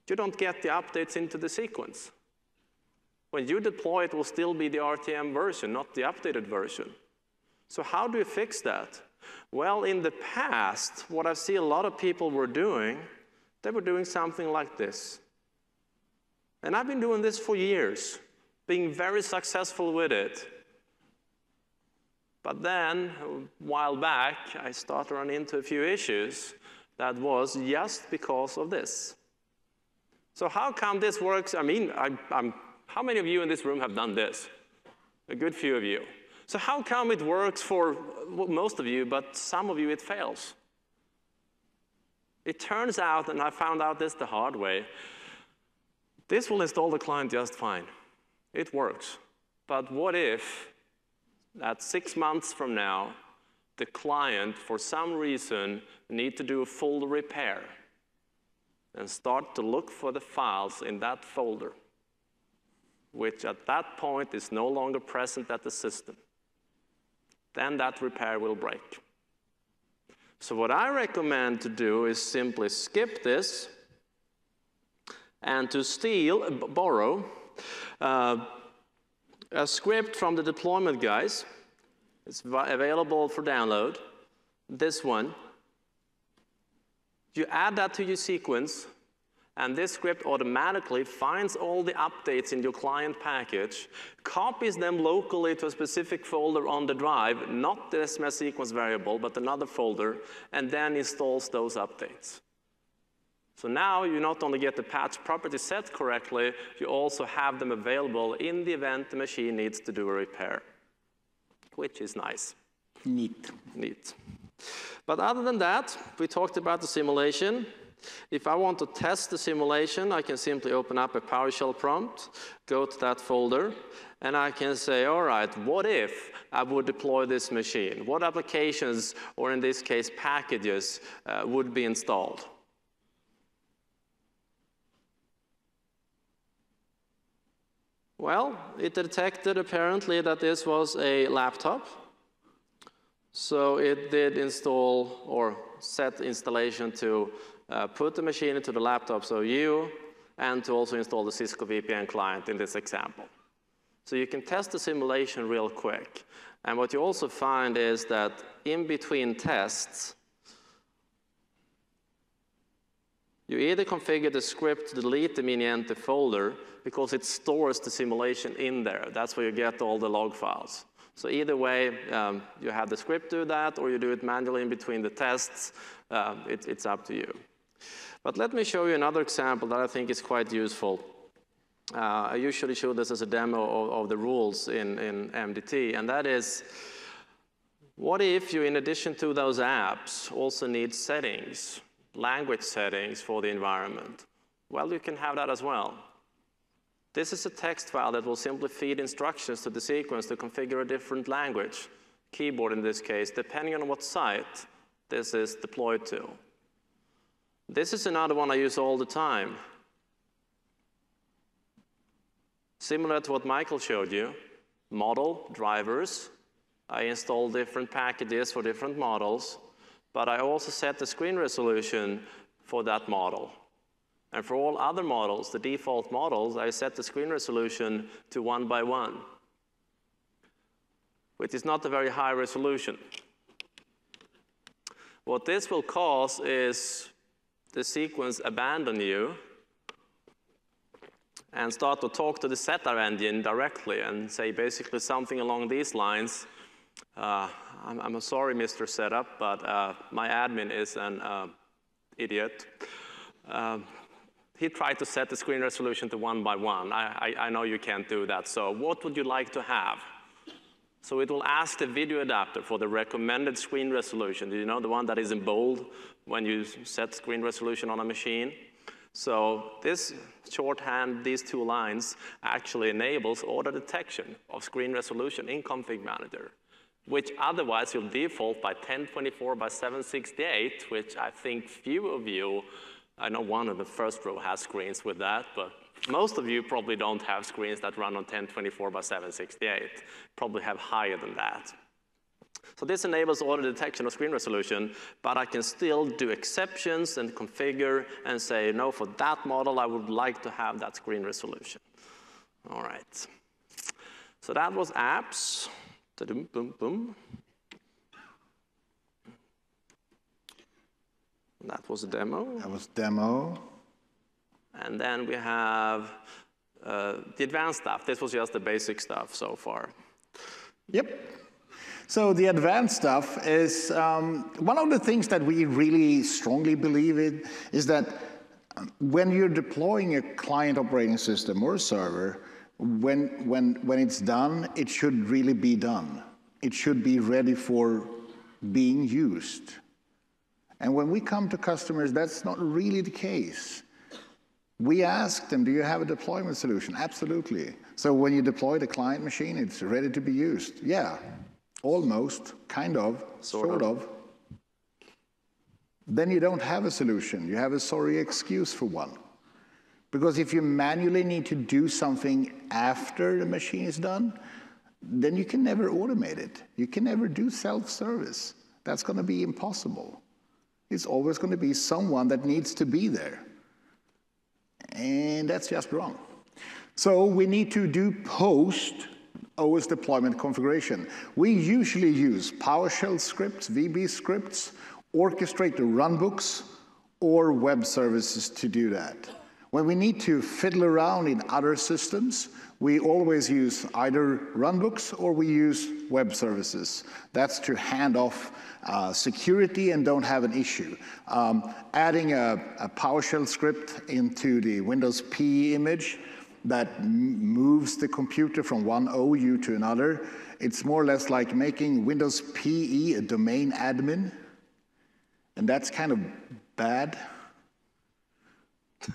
you don't get the updates into the sequence. When you deploy, it will still be the RTM version, not the updated version. So how do you fix that? Well, in the past, what I see a lot of people were doing, they were doing something like this. And I've been doing this for years, being very successful with it. But then, a while back, I started running into a few issues that was just because of this. So how come this works? I mean, I, am how many of you in this room have done this? A good few of you. So how come it works for most of you, but some of you it fails? It turns out, and I found out this the hard way, this will install the client just fine. It works. But what if that six months from now, the client, for some reason, need to do a full repair and start to look for the files in that folder, which at that point is no longer present at the system. Then that repair will break. So what I recommend to do is simply skip this and to steal, borrow, uh, a script from the deployment guys. It's available for download. This one. You add that to your sequence, and this script automatically finds all the updates in your client package, copies them locally to a specific folder on the drive, not the SMS sequence variable, but another folder, and then installs those updates. So now you not only get the patch property set correctly, you also have them available in the event the machine needs to do a repair, which is nice. Neat. Neat. But other than that, we talked about the simulation. If I want to test the simulation, I can simply open up a PowerShell prompt, go to that folder, and I can say, all right, what if I would deploy this machine? What applications, or in this case, packages, uh, would be installed? Well, it detected apparently that this was a laptop. So it did install or set installation to uh, put the machine into the laptop, so you, and to also install the Cisco VPN client in this example. So you can test the simulation real quick. And what you also find is that in between tests, you either configure the script to delete the MININT folder because it stores the simulation in there. That's where you get all the log files. So either way, um, you have the script do that, or you do it manually in between the tests. Uh, it, it's up to you. But let me show you another example that I think is quite useful. Uh, I usually show this as a demo of, of the rules in, in MDT, and that is, what if you, in addition to those apps, also need settings, language settings for the environment? Well, you can have that as well. This is a text file that will simply feed instructions to the sequence to configure a different language, keyboard in this case, depending on what site this is deployed to. This is another one I use all the time. Similar to what Mikael showed you, model drivers. I install different packages for different models, but I also set the screen resolution for that model. And for all other models, the default models, I set the screen resolution to one by one, which is not a very high resolution. What this will cause is the sequence abandon you and start to talk to the setup engine directly and say basically something along these lines. Uh, I'm, I'm, sorry, Mr. Setup, but uh, my admin is an uh, idiot. Um, he tried to set the screen resolution to one by one. I, I, I, know you can't do that. So what would you like to have? So it will ask the video adapter for the recommended screen resolution. Do you know the one that is in bold when you set screen resolution on a machine. So this shorthand, these two lines, actually enables auto detection of screen resolution in Config Manager, which otherwise you'll default by 1024 by 768, which I think few of you, I know one of the first row has screens with that, but most of you probably don't have screens that run on 1024 by 768, probably have higher than that. So this enables auto detection of screen resolution, but I can still do exceptions and configure and say, no, for that model, I would like to have that screen resolution. All right. So that was apps. boom, boom, boom. That was a demo. That was demo. And then we have uh, the advanced stuff. This was just the basic stuff so far. Yep. So the advanced stuff is um, one of the things that we really strongly believe in is that um, when you're deploying a client operating system or a server, when, when, when it's done, it should really be done. It should be ready for being used. And when we come to customers, that's not really the case. We ask them, do you have a deployment solution? Absolutely. So when you deploy the client machine, it's ready to be used. Yeah, almost, kind of, sort, sort of. of, then you don't have a solution. You have a sorry excuse for one. Because if you manually need to do something after the machine is done, then you can never automate it. You can never do self-service. That's going to be impossible. It's always going to be someone that needs to be there. And that's just wrong. So we need to do post OS deployment configuration. We usually use PowerShell scripts, VB scripts, orchestrate the runbooks, or web services to do that. When we need to fiddle around in other systems, we always use either runbooks or we use web services. That's to hand off uh, security and don't have an issue. Um, adding a, a PowerShell script into the Windows PE image that moves the computer from one OU to another. It's more or less like making Windows PE a domain admin, and that's kind of bad.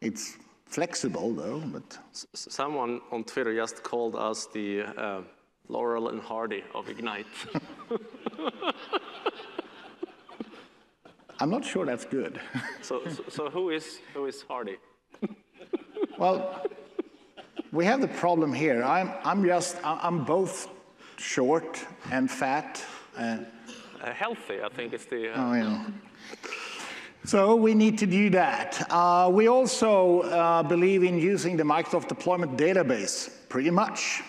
it's flexible though, but. Someone on Twitter just called us the uh, Laurel and Hardy of Ignite. I'm not sure that's good. so, so, so who is who is Hardy? Well, we have the problem here. I'm, I'm just, I'm both short and fat. And uh, healthy, I think is the. Uh... Oh, yeah. So we need to do that. Uh, we also uh, believe in using the Microsoft Deployment Database, pretty much.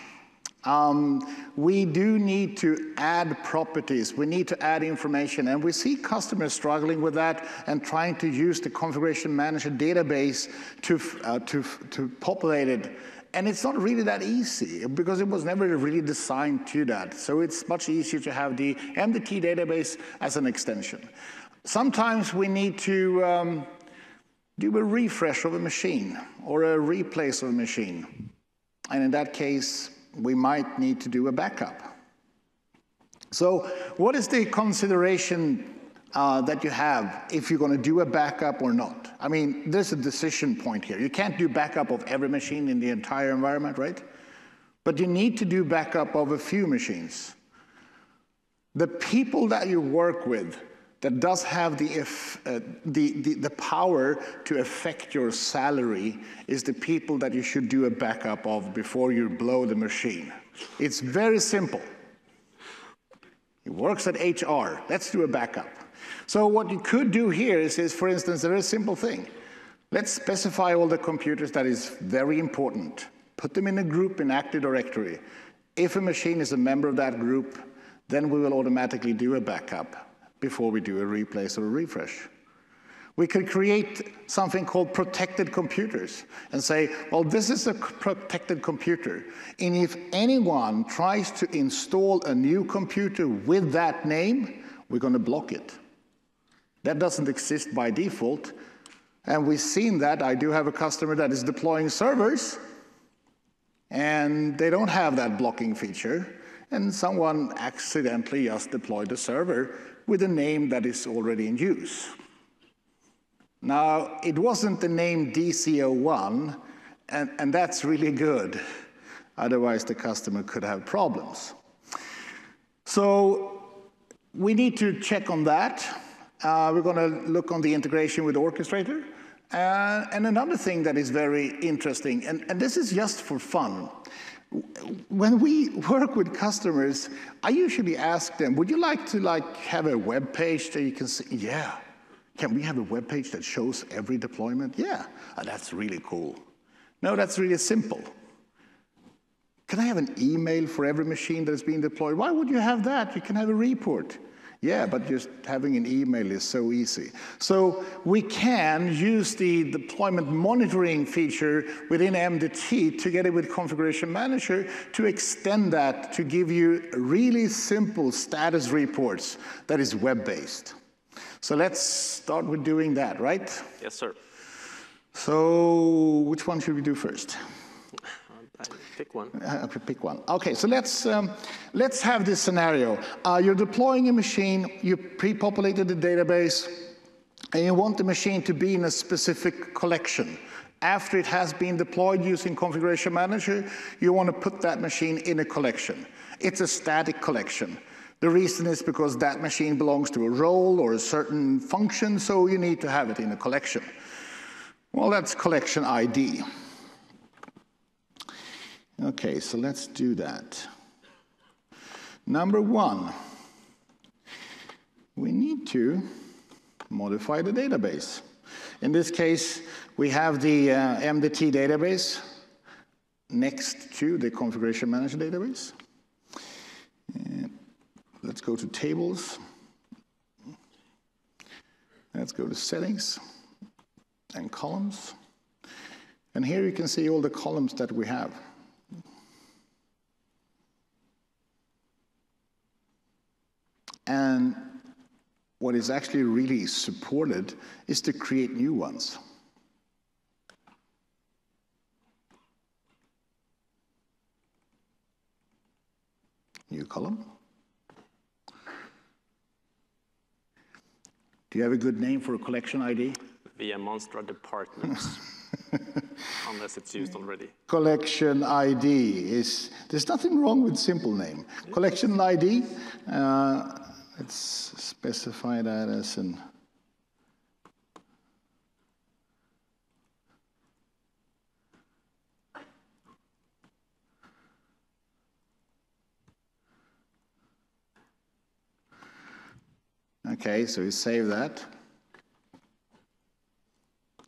Um, we do need to add properties. We need to add information. And we see customers struggling with that and trying to use the configuration manager database to, uh, to, to populate it. And it's not really that easy because it was never really designed to that. So it's much easier to have the MDT database as an extension. Sometimes we need to um, do a refresh of a machine or a replace of a machine. And in that case, we might need to do a backup. So what is the consideration uh, that you have if you're going to do a backup or not? I mean, there's a decision point here. You can't do backup of every machine in the entire environment, right? But you need to do backup of a few machines. The people that you work with that does have the, uh, the, the, the, power to affect your salary is the people that you should do a backup of before you blow the machine. It's very simple. It works at HR. Let's do a backup. So what you could do here is, is for instance, a very simple thing. Let's specify all the computers that is very important. Put them in a group in Active Directory. If a machine is a member of that group, then we will automatically do a backup before we do a replace or a refresh. We could create something called protected computers and say, well, this is a protected computer. And if anyone tries to install a new computer with that name, we're going to block it. That doesn't exist by default. And we've seen that. I do have a customer that is deploying servers, and they don't have that blocking feature. And someone accidentally just deployed a server with a name that is already in use. Now, it wasn't the name DC01, and, and that's really good. Otherwise, the customer could have problems. So we need to check on that. Uh, we're going to look on the integration with Orchestrator. Uh, and another thing that is very interesting, and, and this is just for fun. When we work with customers, I usually ask them, would you like to like have a web page that you can see? Yeah. Can we have a web page that shows every deployment? Yeah. Oh, that's really cool. No, that's really simple. Can I have an email for every machine that's being deployed? Why would you have that? You can have a report. Yeah, but just having an email is so easy. So we can use the deployment monitoring feature within MDT together with Configuration Manager to extend that to give you really simple status reports that is web-based. So let's start with doing that, right? Yes, sir. So which one should we do first? Pick one. Uh, pick one. Okay, so let's um, let's have this scenario. Uh, you're deploying a machine. You pre-populated the database, and you want the machine to be in a specific collection. After it has been deployed using Configuration Manager, you want to put that machine in a collection. It's a static collection. The reason is because that machine belongs to a role or a certain function, so you need to have it in a collection. Well, that's collection ID. Okay, so let's do that. Number one, we need to modify the database. In this case, we have the uh, MDT database next to the configuration manager database. And let's go to tables. Let's go to settings and columns. And here you can see all the columns that we have. And what is actually really supported is to create new ones. New column. Do you have a good name for a collection ID? VM Monstra departments. unless it's used already. Collection ID is, there's nothing wrong with simple name. Collection ID, uh, let's specify that as an Okay, so we save that.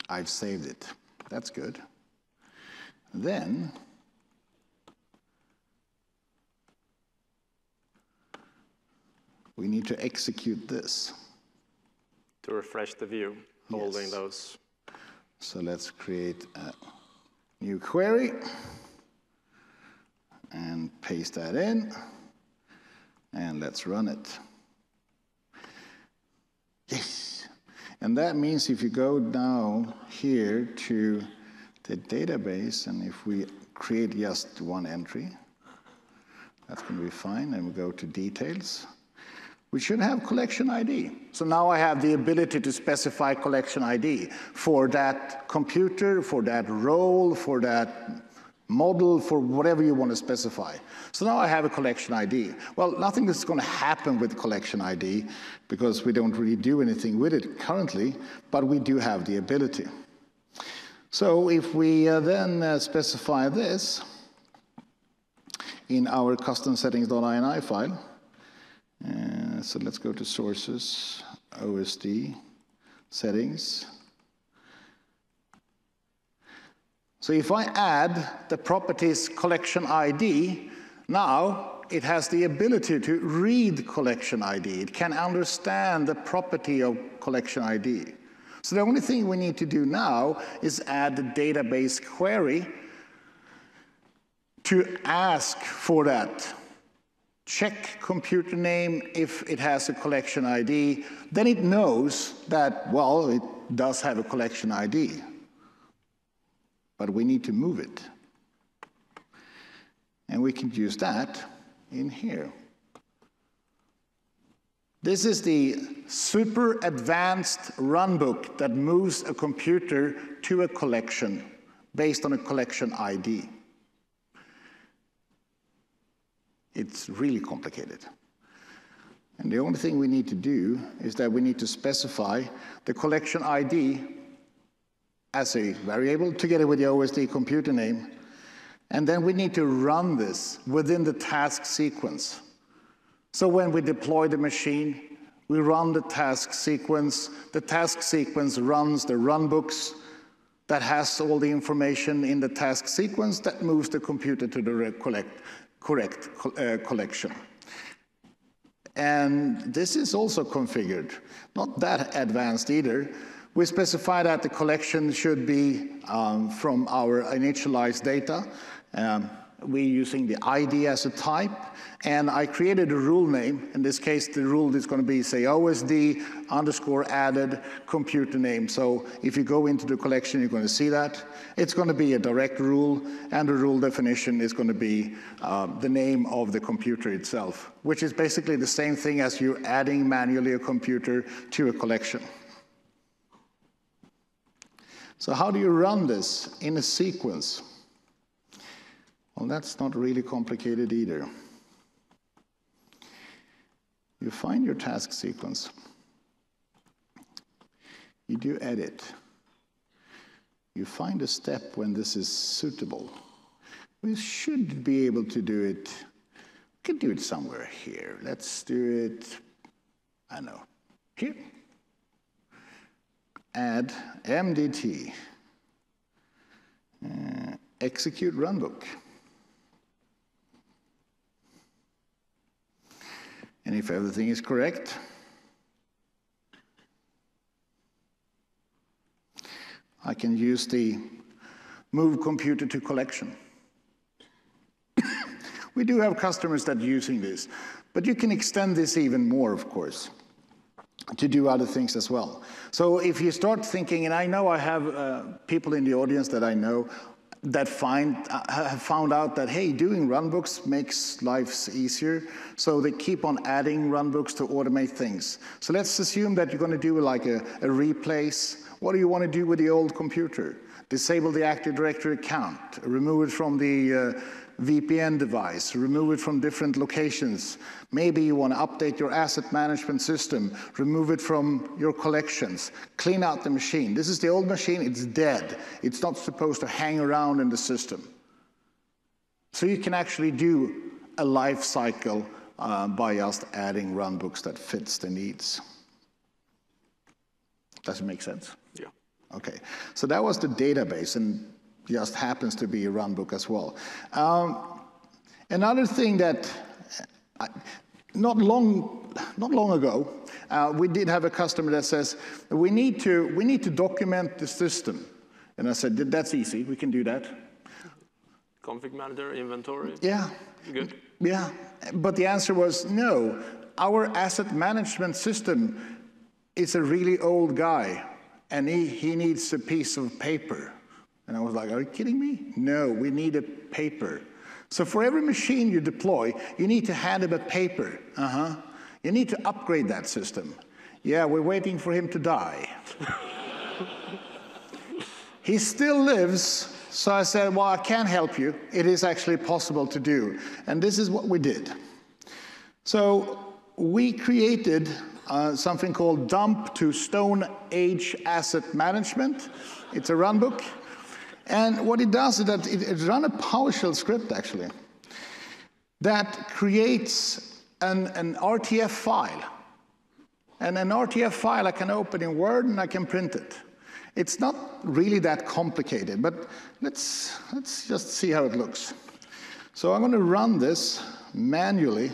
I've saved it. That's good. Then we need to execute this. To refresh the view, holding yes. those. So let's create a new query and paste that in and let's run it. Yes. And that means if you go now here to the database and if we create just one entry, that's going to be fine. And we go to details we should have collection ID. So now I have the ability to specify collection ID for that computer, for that role, for that model, for whatever you want to specify. So now I have a collection ID. Well, nothing is going to happen with collection ID because we don't really do anything with it currently, but we do have the ability. So if we uh, then uh, specify this in our custom settings.ini file, uh, Uh, so let's go to sources, OSD, settings. So if I add the properties collection ID, now it has the ability to read collection ID. It can understand the property of collection ID. So the only thing we need to do now is add the database query to ask for that check computer name if it has a collection ID, then it knows that, well, it does have a collection ID. But we need to move it. And we can use that in here. This is the super advanced runbook that moves a computer to a collection based on a collection ID. It's really complicated. And the only thing we need to do is that we need to specify the collection ID as a variable together with the OSD computer name. And then we need to run this within the task sequence. So when we deploy the machine, we run the task sequence. The task sequence runs the runbooks that has all the information in the task sequence that moves the computer to the collect, correct uh, collection. And this is also configured, not that advanced either. We specify that the collection should be um, from our initialized data. Um, we're using the ID as a type, and I created a rule name. In this case, the rule is going to be, say, OSD underscore added computer name. So if you go into the collection, you're going to see that. It's going to be a direct rule, and the rule definition is going to be uh, the name of the computer itself, which is basically the same thing as you adding manually a computer to a collection. So how do you run this in a sequence? Well, that's not really complicated either. You find your task sequence. You do edit. You find a step when this is suitable. We should be able to do it. We can do it somewhere here. Let's do it, I know, here. Add MDT. Uh, execute runbook. And if everything is correct, I can use the move computer to collection. we do have customers that are using this, but you can extend this even more, of course, to do other things as well. So if you start thinking, and I know I have uh, people in the audience that I know that find, uh, have found out that, hey, doing runbooks makes lives easier. So they keep on adding runbooks to automate things. So let's assume that you're going to do like a, a replace. What do you want to do with the old computer? Disable the Active Directory account, remove it from the uh, VPN device, remove it from different locations. Maybe you want to update your asset management system, remove it from your collections, clean out the machine. This is the old machine, it's dead. It's not supposed to hang around in the system. So you can actually do a life cycle uh, by just adding runbooks that fits the needs. Does it make sense? Yeah. Okay, so that was the database, and just happens to be a runbook as well. Um, another thing that I, not long, not long ago, uh, we did have a customer that says we need to we need to document the system, and I said that's easy, we can do that. Config manager, inventory. Yeah. Good. Yeah, but the answer was no. Our asset management system is a really old guy, and he, he needs a piece of paper. And I was like, are you kidding me? No, we need a paper. So for every machine you deploy, you need to hand him a paper. Uh-huh. You need to upgrade that system. Yeah, we're waiting for him to die. he still lives, so I said, well, I can help you. It is actually possible to do. And this is what we did. So we created uh, something called Dump to Stone Age Asset Management. It's a runbook. And what it does is that it, it runs a PowerShell script, actually, that creates an, an RTF file. And an RTF file I can open in Word and I can print it. It's not really that complicated, but let's, let's just see how it looks. So I'm going to run this manually.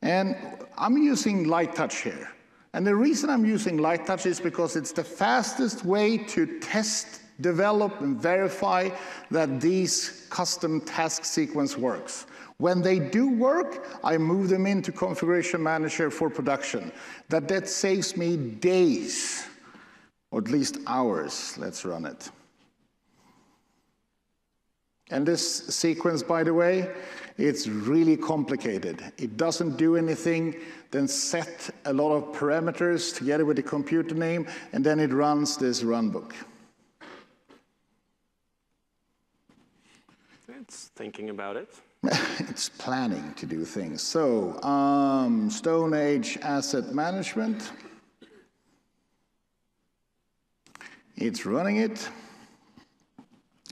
And I'm using lite touch here. And the reason I'm using lite touch is because it's the fastest way to test develop and verify that these custom task sequence works. When they do work, I move them into Configuration Manager for production. That, that saves me days, or at least hours. Let's run it. And this sequence, by the way, it's really complicated. It doesn't do anything, then set a lot of parameters together with the computer name, and then it runs this runbook. It's thinking about it. it's planning to do things. So, um, Stone Age asset management. It's running it.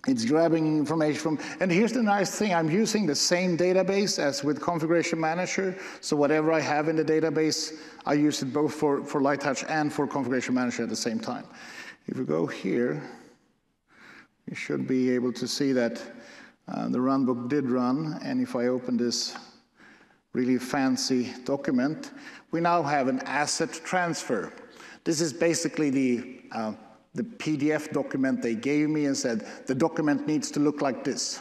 It's grabbing information from, and here's the nice thing, I'm using the same database as with Configuration Manager, so whatever I have in the database, I use it both for, for Lite Touch and for Configuration Manager at the same time. If we go here, you should be able to see that uh, the runbook did run, and if I open this really fancy document, we now have an asset transfer. This is basically the uh, the PDF document they gave me and said, the document needs to look like this.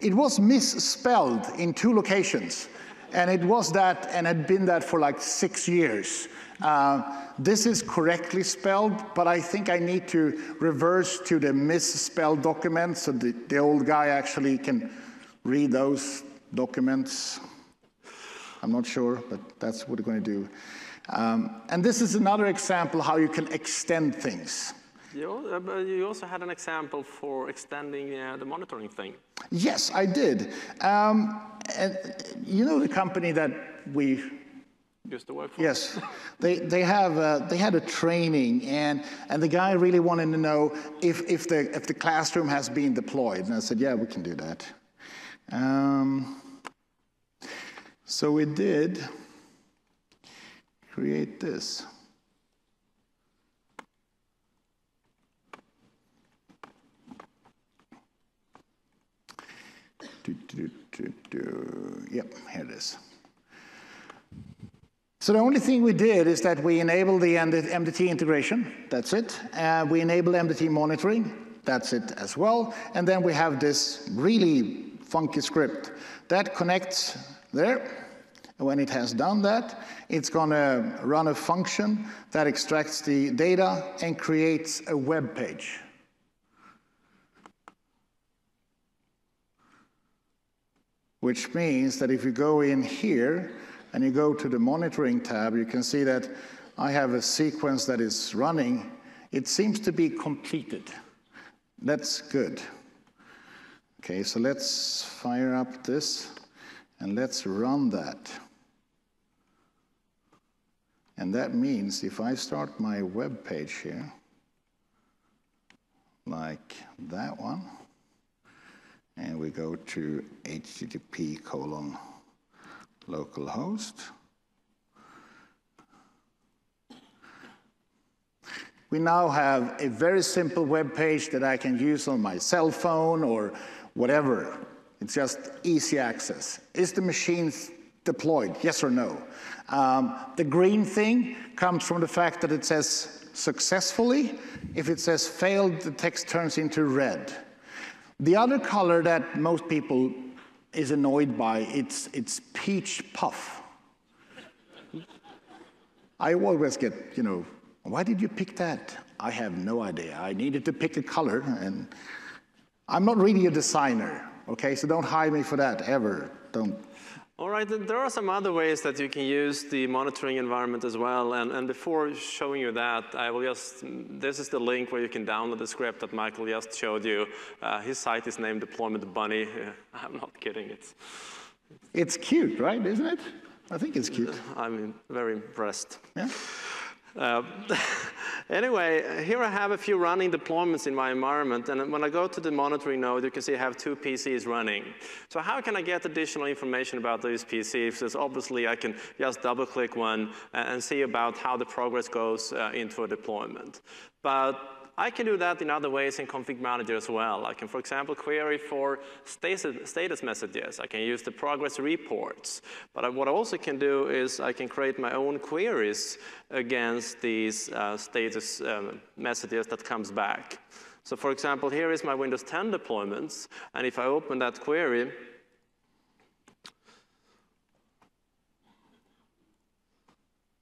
It was misspelled in two locations, and it was that and had been that for like six years. Uh, this is correctly spelled, but I think I need to reverse to the misspelled document so the, the old guy actually can read those documents. I'm not sure, but that's what we're going to do. Um, and this is another example how you can extend things. You, uh, you also had an example for extending uh, the monitoring thing. Yes, I did. Um, and you know the company that we used to work for? Yes, they, they, have, uh, they had a training, and, and the guy really wanted to know if, if, the, if the classroom has been deployed. And I said, yeah, we can do that. Um, so we did create this. Do, do, do, yep, here it is. So the only thing we did is that we enabled the MDT integration, that's it. Uh, we enable MDT monitoring, that's it as well. And then we have this really funky script that connects there. And when it has done that, it's going to run a function that extracts the data and creates a web page. which means that if you go in here and you go to the monitoring tab, you can see that I have a sequence that is running. It seems to be completed. That's good. Okay, so let's fire up this and let's run that. And that means if I start my web page here, like that one, and we go to http colon localhost. We now have a very simple web page that I can use on my cell phone or whatever. It's just easy access. Is the machine deployed? Yes or no? Um, the green thing comes from the fact that it says successfully. If it says failed, the text turns into red. The other color that most people is annoyed by, it's, it's peach puff. I always get, you know, why did you pick that? I have no idea. I needed to pick a color, and I'm not really a designer, okay? So don't hire me for that ever. Don't all right, there are some other ways that you can use the monitoring environment as well. And, and before showing you that, I will just, this is the link where you can download the script that Mikael just showed you. Uh, his site is named Deployment Bunny. I'm not kidding, it's... It's cute, right, isn't it? I think it's cute. I'm very impressed. Yeah. Uh, anyway, here I have a few running deployments in my environment, and when I go to the monitoring node, you can see I have two PCs running. So how can I get additional information about these PCs? Because obviously I can just double-click one and see about how the progress goes uh, into a deployment. But I can do that in other ways in Config Manager as well. I can, for example, query for status, messages. I can use the progress reports. But what I also can do is I can create my own queries against these uh, status um, messages that comes back. So for example, here is my Windows 10 deployments. And if I open that query,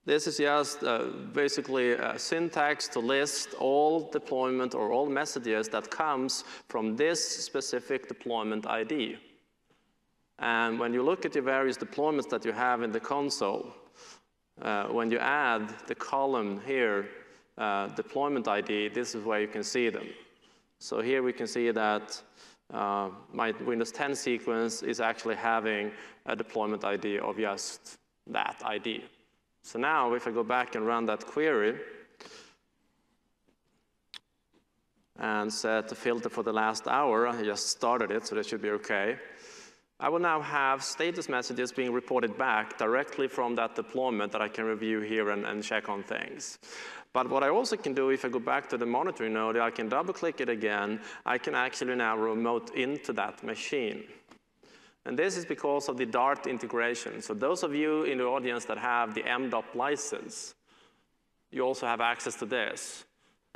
This is just uh, basically a syntax to list all deployment or all messages that comes from this specific deployment ID. And when you look at your various deployments that you have in the console, uh, when you add the column here, uh, deployment ID, this is where you can see them. So here we can see that uh, my Windows 10 sequence is actually having a deployment ID of just that ID. So now if I go back and run that query and set the filter for the last hour, I just started it, so that should be okay. I will now have status messages being reported back directly from that deployment that I can review here and, and check on things. But what I also can do, if I go back to the monitoring node, I can double click it again. I can actually now remote into that machine. And this is because of the DaRT integration. So those of you in the audience that have the MDOP license, you also have access to this.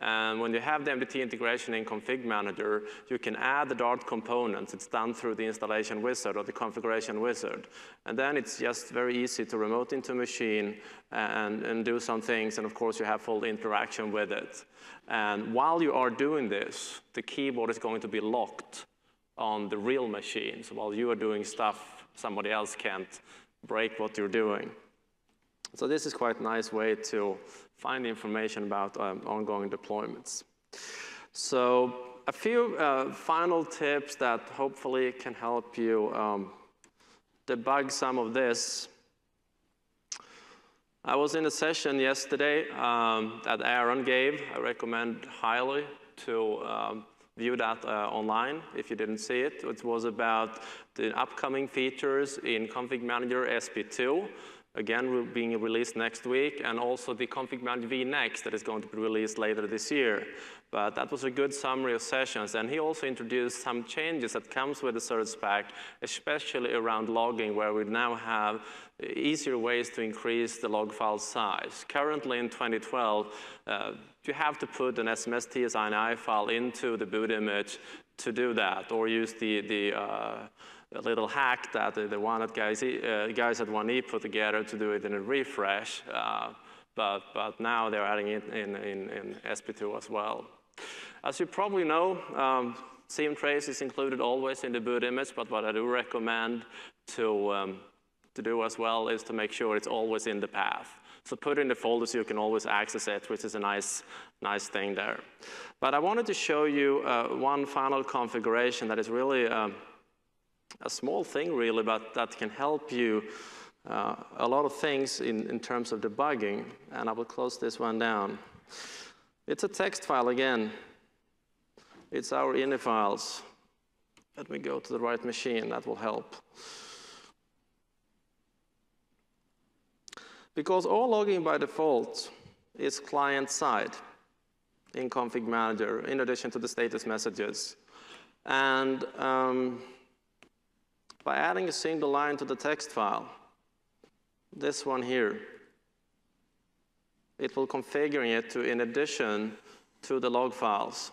And when you have the MDT integration in Config Manager, you can add the DaRT components. It's done through the installation wizard or the configuration wizard. And then it's just very easy to remote into a machine and, and do some things. And of course, you have full interaction with it. And while you are doing this, the keyboard is going to be locked on the real machine. So while you are doing stuff, somebody else can't break what you're doing. So this is quite a nice way to find information about um, ongoing deployments. So a few uh, final tips that hopefully can help you um, debug some of this. I was in a session yesterday um, that Aaron gave. I recommend highly to um, view that uh, online if you didn't see it. It was about the upcoming features in Config Manager SP2 again being released next week, and also the Config Manager vNext that is going to be released later this year. But that was a good summary of sessions, and he also introduced some changes that comes with the service pack, especially around logging, where we now have easier ways to increase the log file size. Currently in 2012, uh, you have to put an SMS file into the boot image to do that, or use the, the uh, little hack that the one that guys, uh, guys at 1E put together to do it in a refresh. Uh, but, but now they're adding it in, in, in SP2 as well. As you probably know, um, trace is included always in the boot image, but what I do recommend to, um, to do as well is to make sure it's always in the path. So put it in the folder so you can always access it, which is a nice, nice thing there. But I wanted to show you uh, one final configuration that is really um, a small thing really, but that can help you uh, a lot of things in, in terms of debugging. And I will close this one down. It's a text file again. It's our ini files. Let me go to the right machine, that will help. Because all logging by default is client side in Config Manager, in addition to the status messages. And um, by adding a single line to the text file, this one here, it will configure it to, in addition to the log files,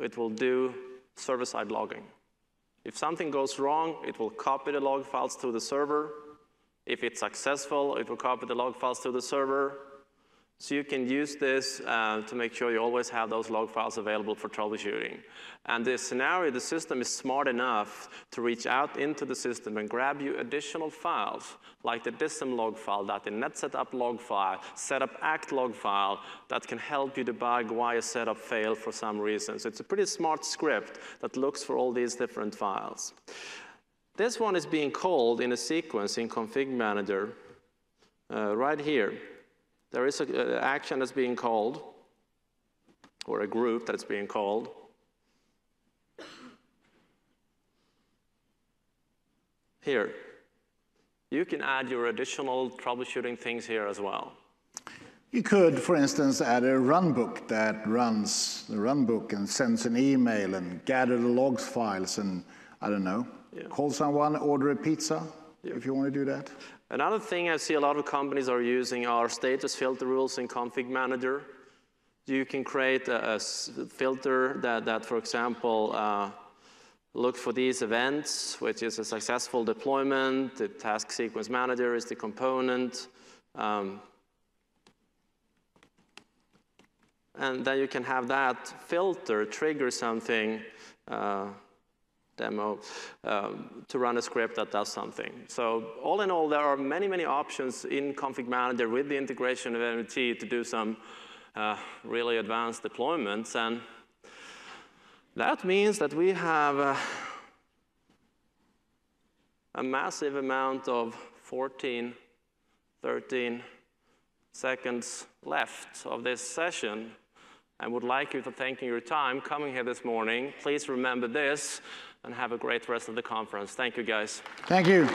it will do server-side logging. If something goes wrong, it will copy the log files to the server. If it's successful, it will copy the log files to the server. So you can use this uh, to make sure you always have those log files available for troubleshooting. And the scenario, the system is smart enough to reach out into the system and grab you additional files, like the dism log file, that the net setup log file, setup act log file, that can help you debug why a setup failed for some reason. So it's a pretty smart script that looks for all these different files. This one is being called in a sequence in Config Manager uh, right here. There is an action that's being called, or a group that's being called. Here, you can add your additional troubleshooting things here as well. You could, for instance, add a runbook that runs the runbook and sends an email and gather the logs files and, I don't know, yeah. Call someone, order a pizza yeah. if you want to do that. Another thing I see a lot of companies are using are status filter rules in Config Manager. You can create a, a filter that, that, for example, uh, look for these events, which is a successful deployment, the task sequence manager is the component, um, and then you can have that filter trigger something uh, demo um, to run a script that does something. So all in all, there are many, many options in Config Manager with the integration of MDT to do some uh, really advanced deployments. And that means that we have uh, a massive amount of 14, 13 seconds left of this session. I would like you to thank you your time coming here this morning. Please remember this and have a great rest of the conference. Thank you, guys. Thank you.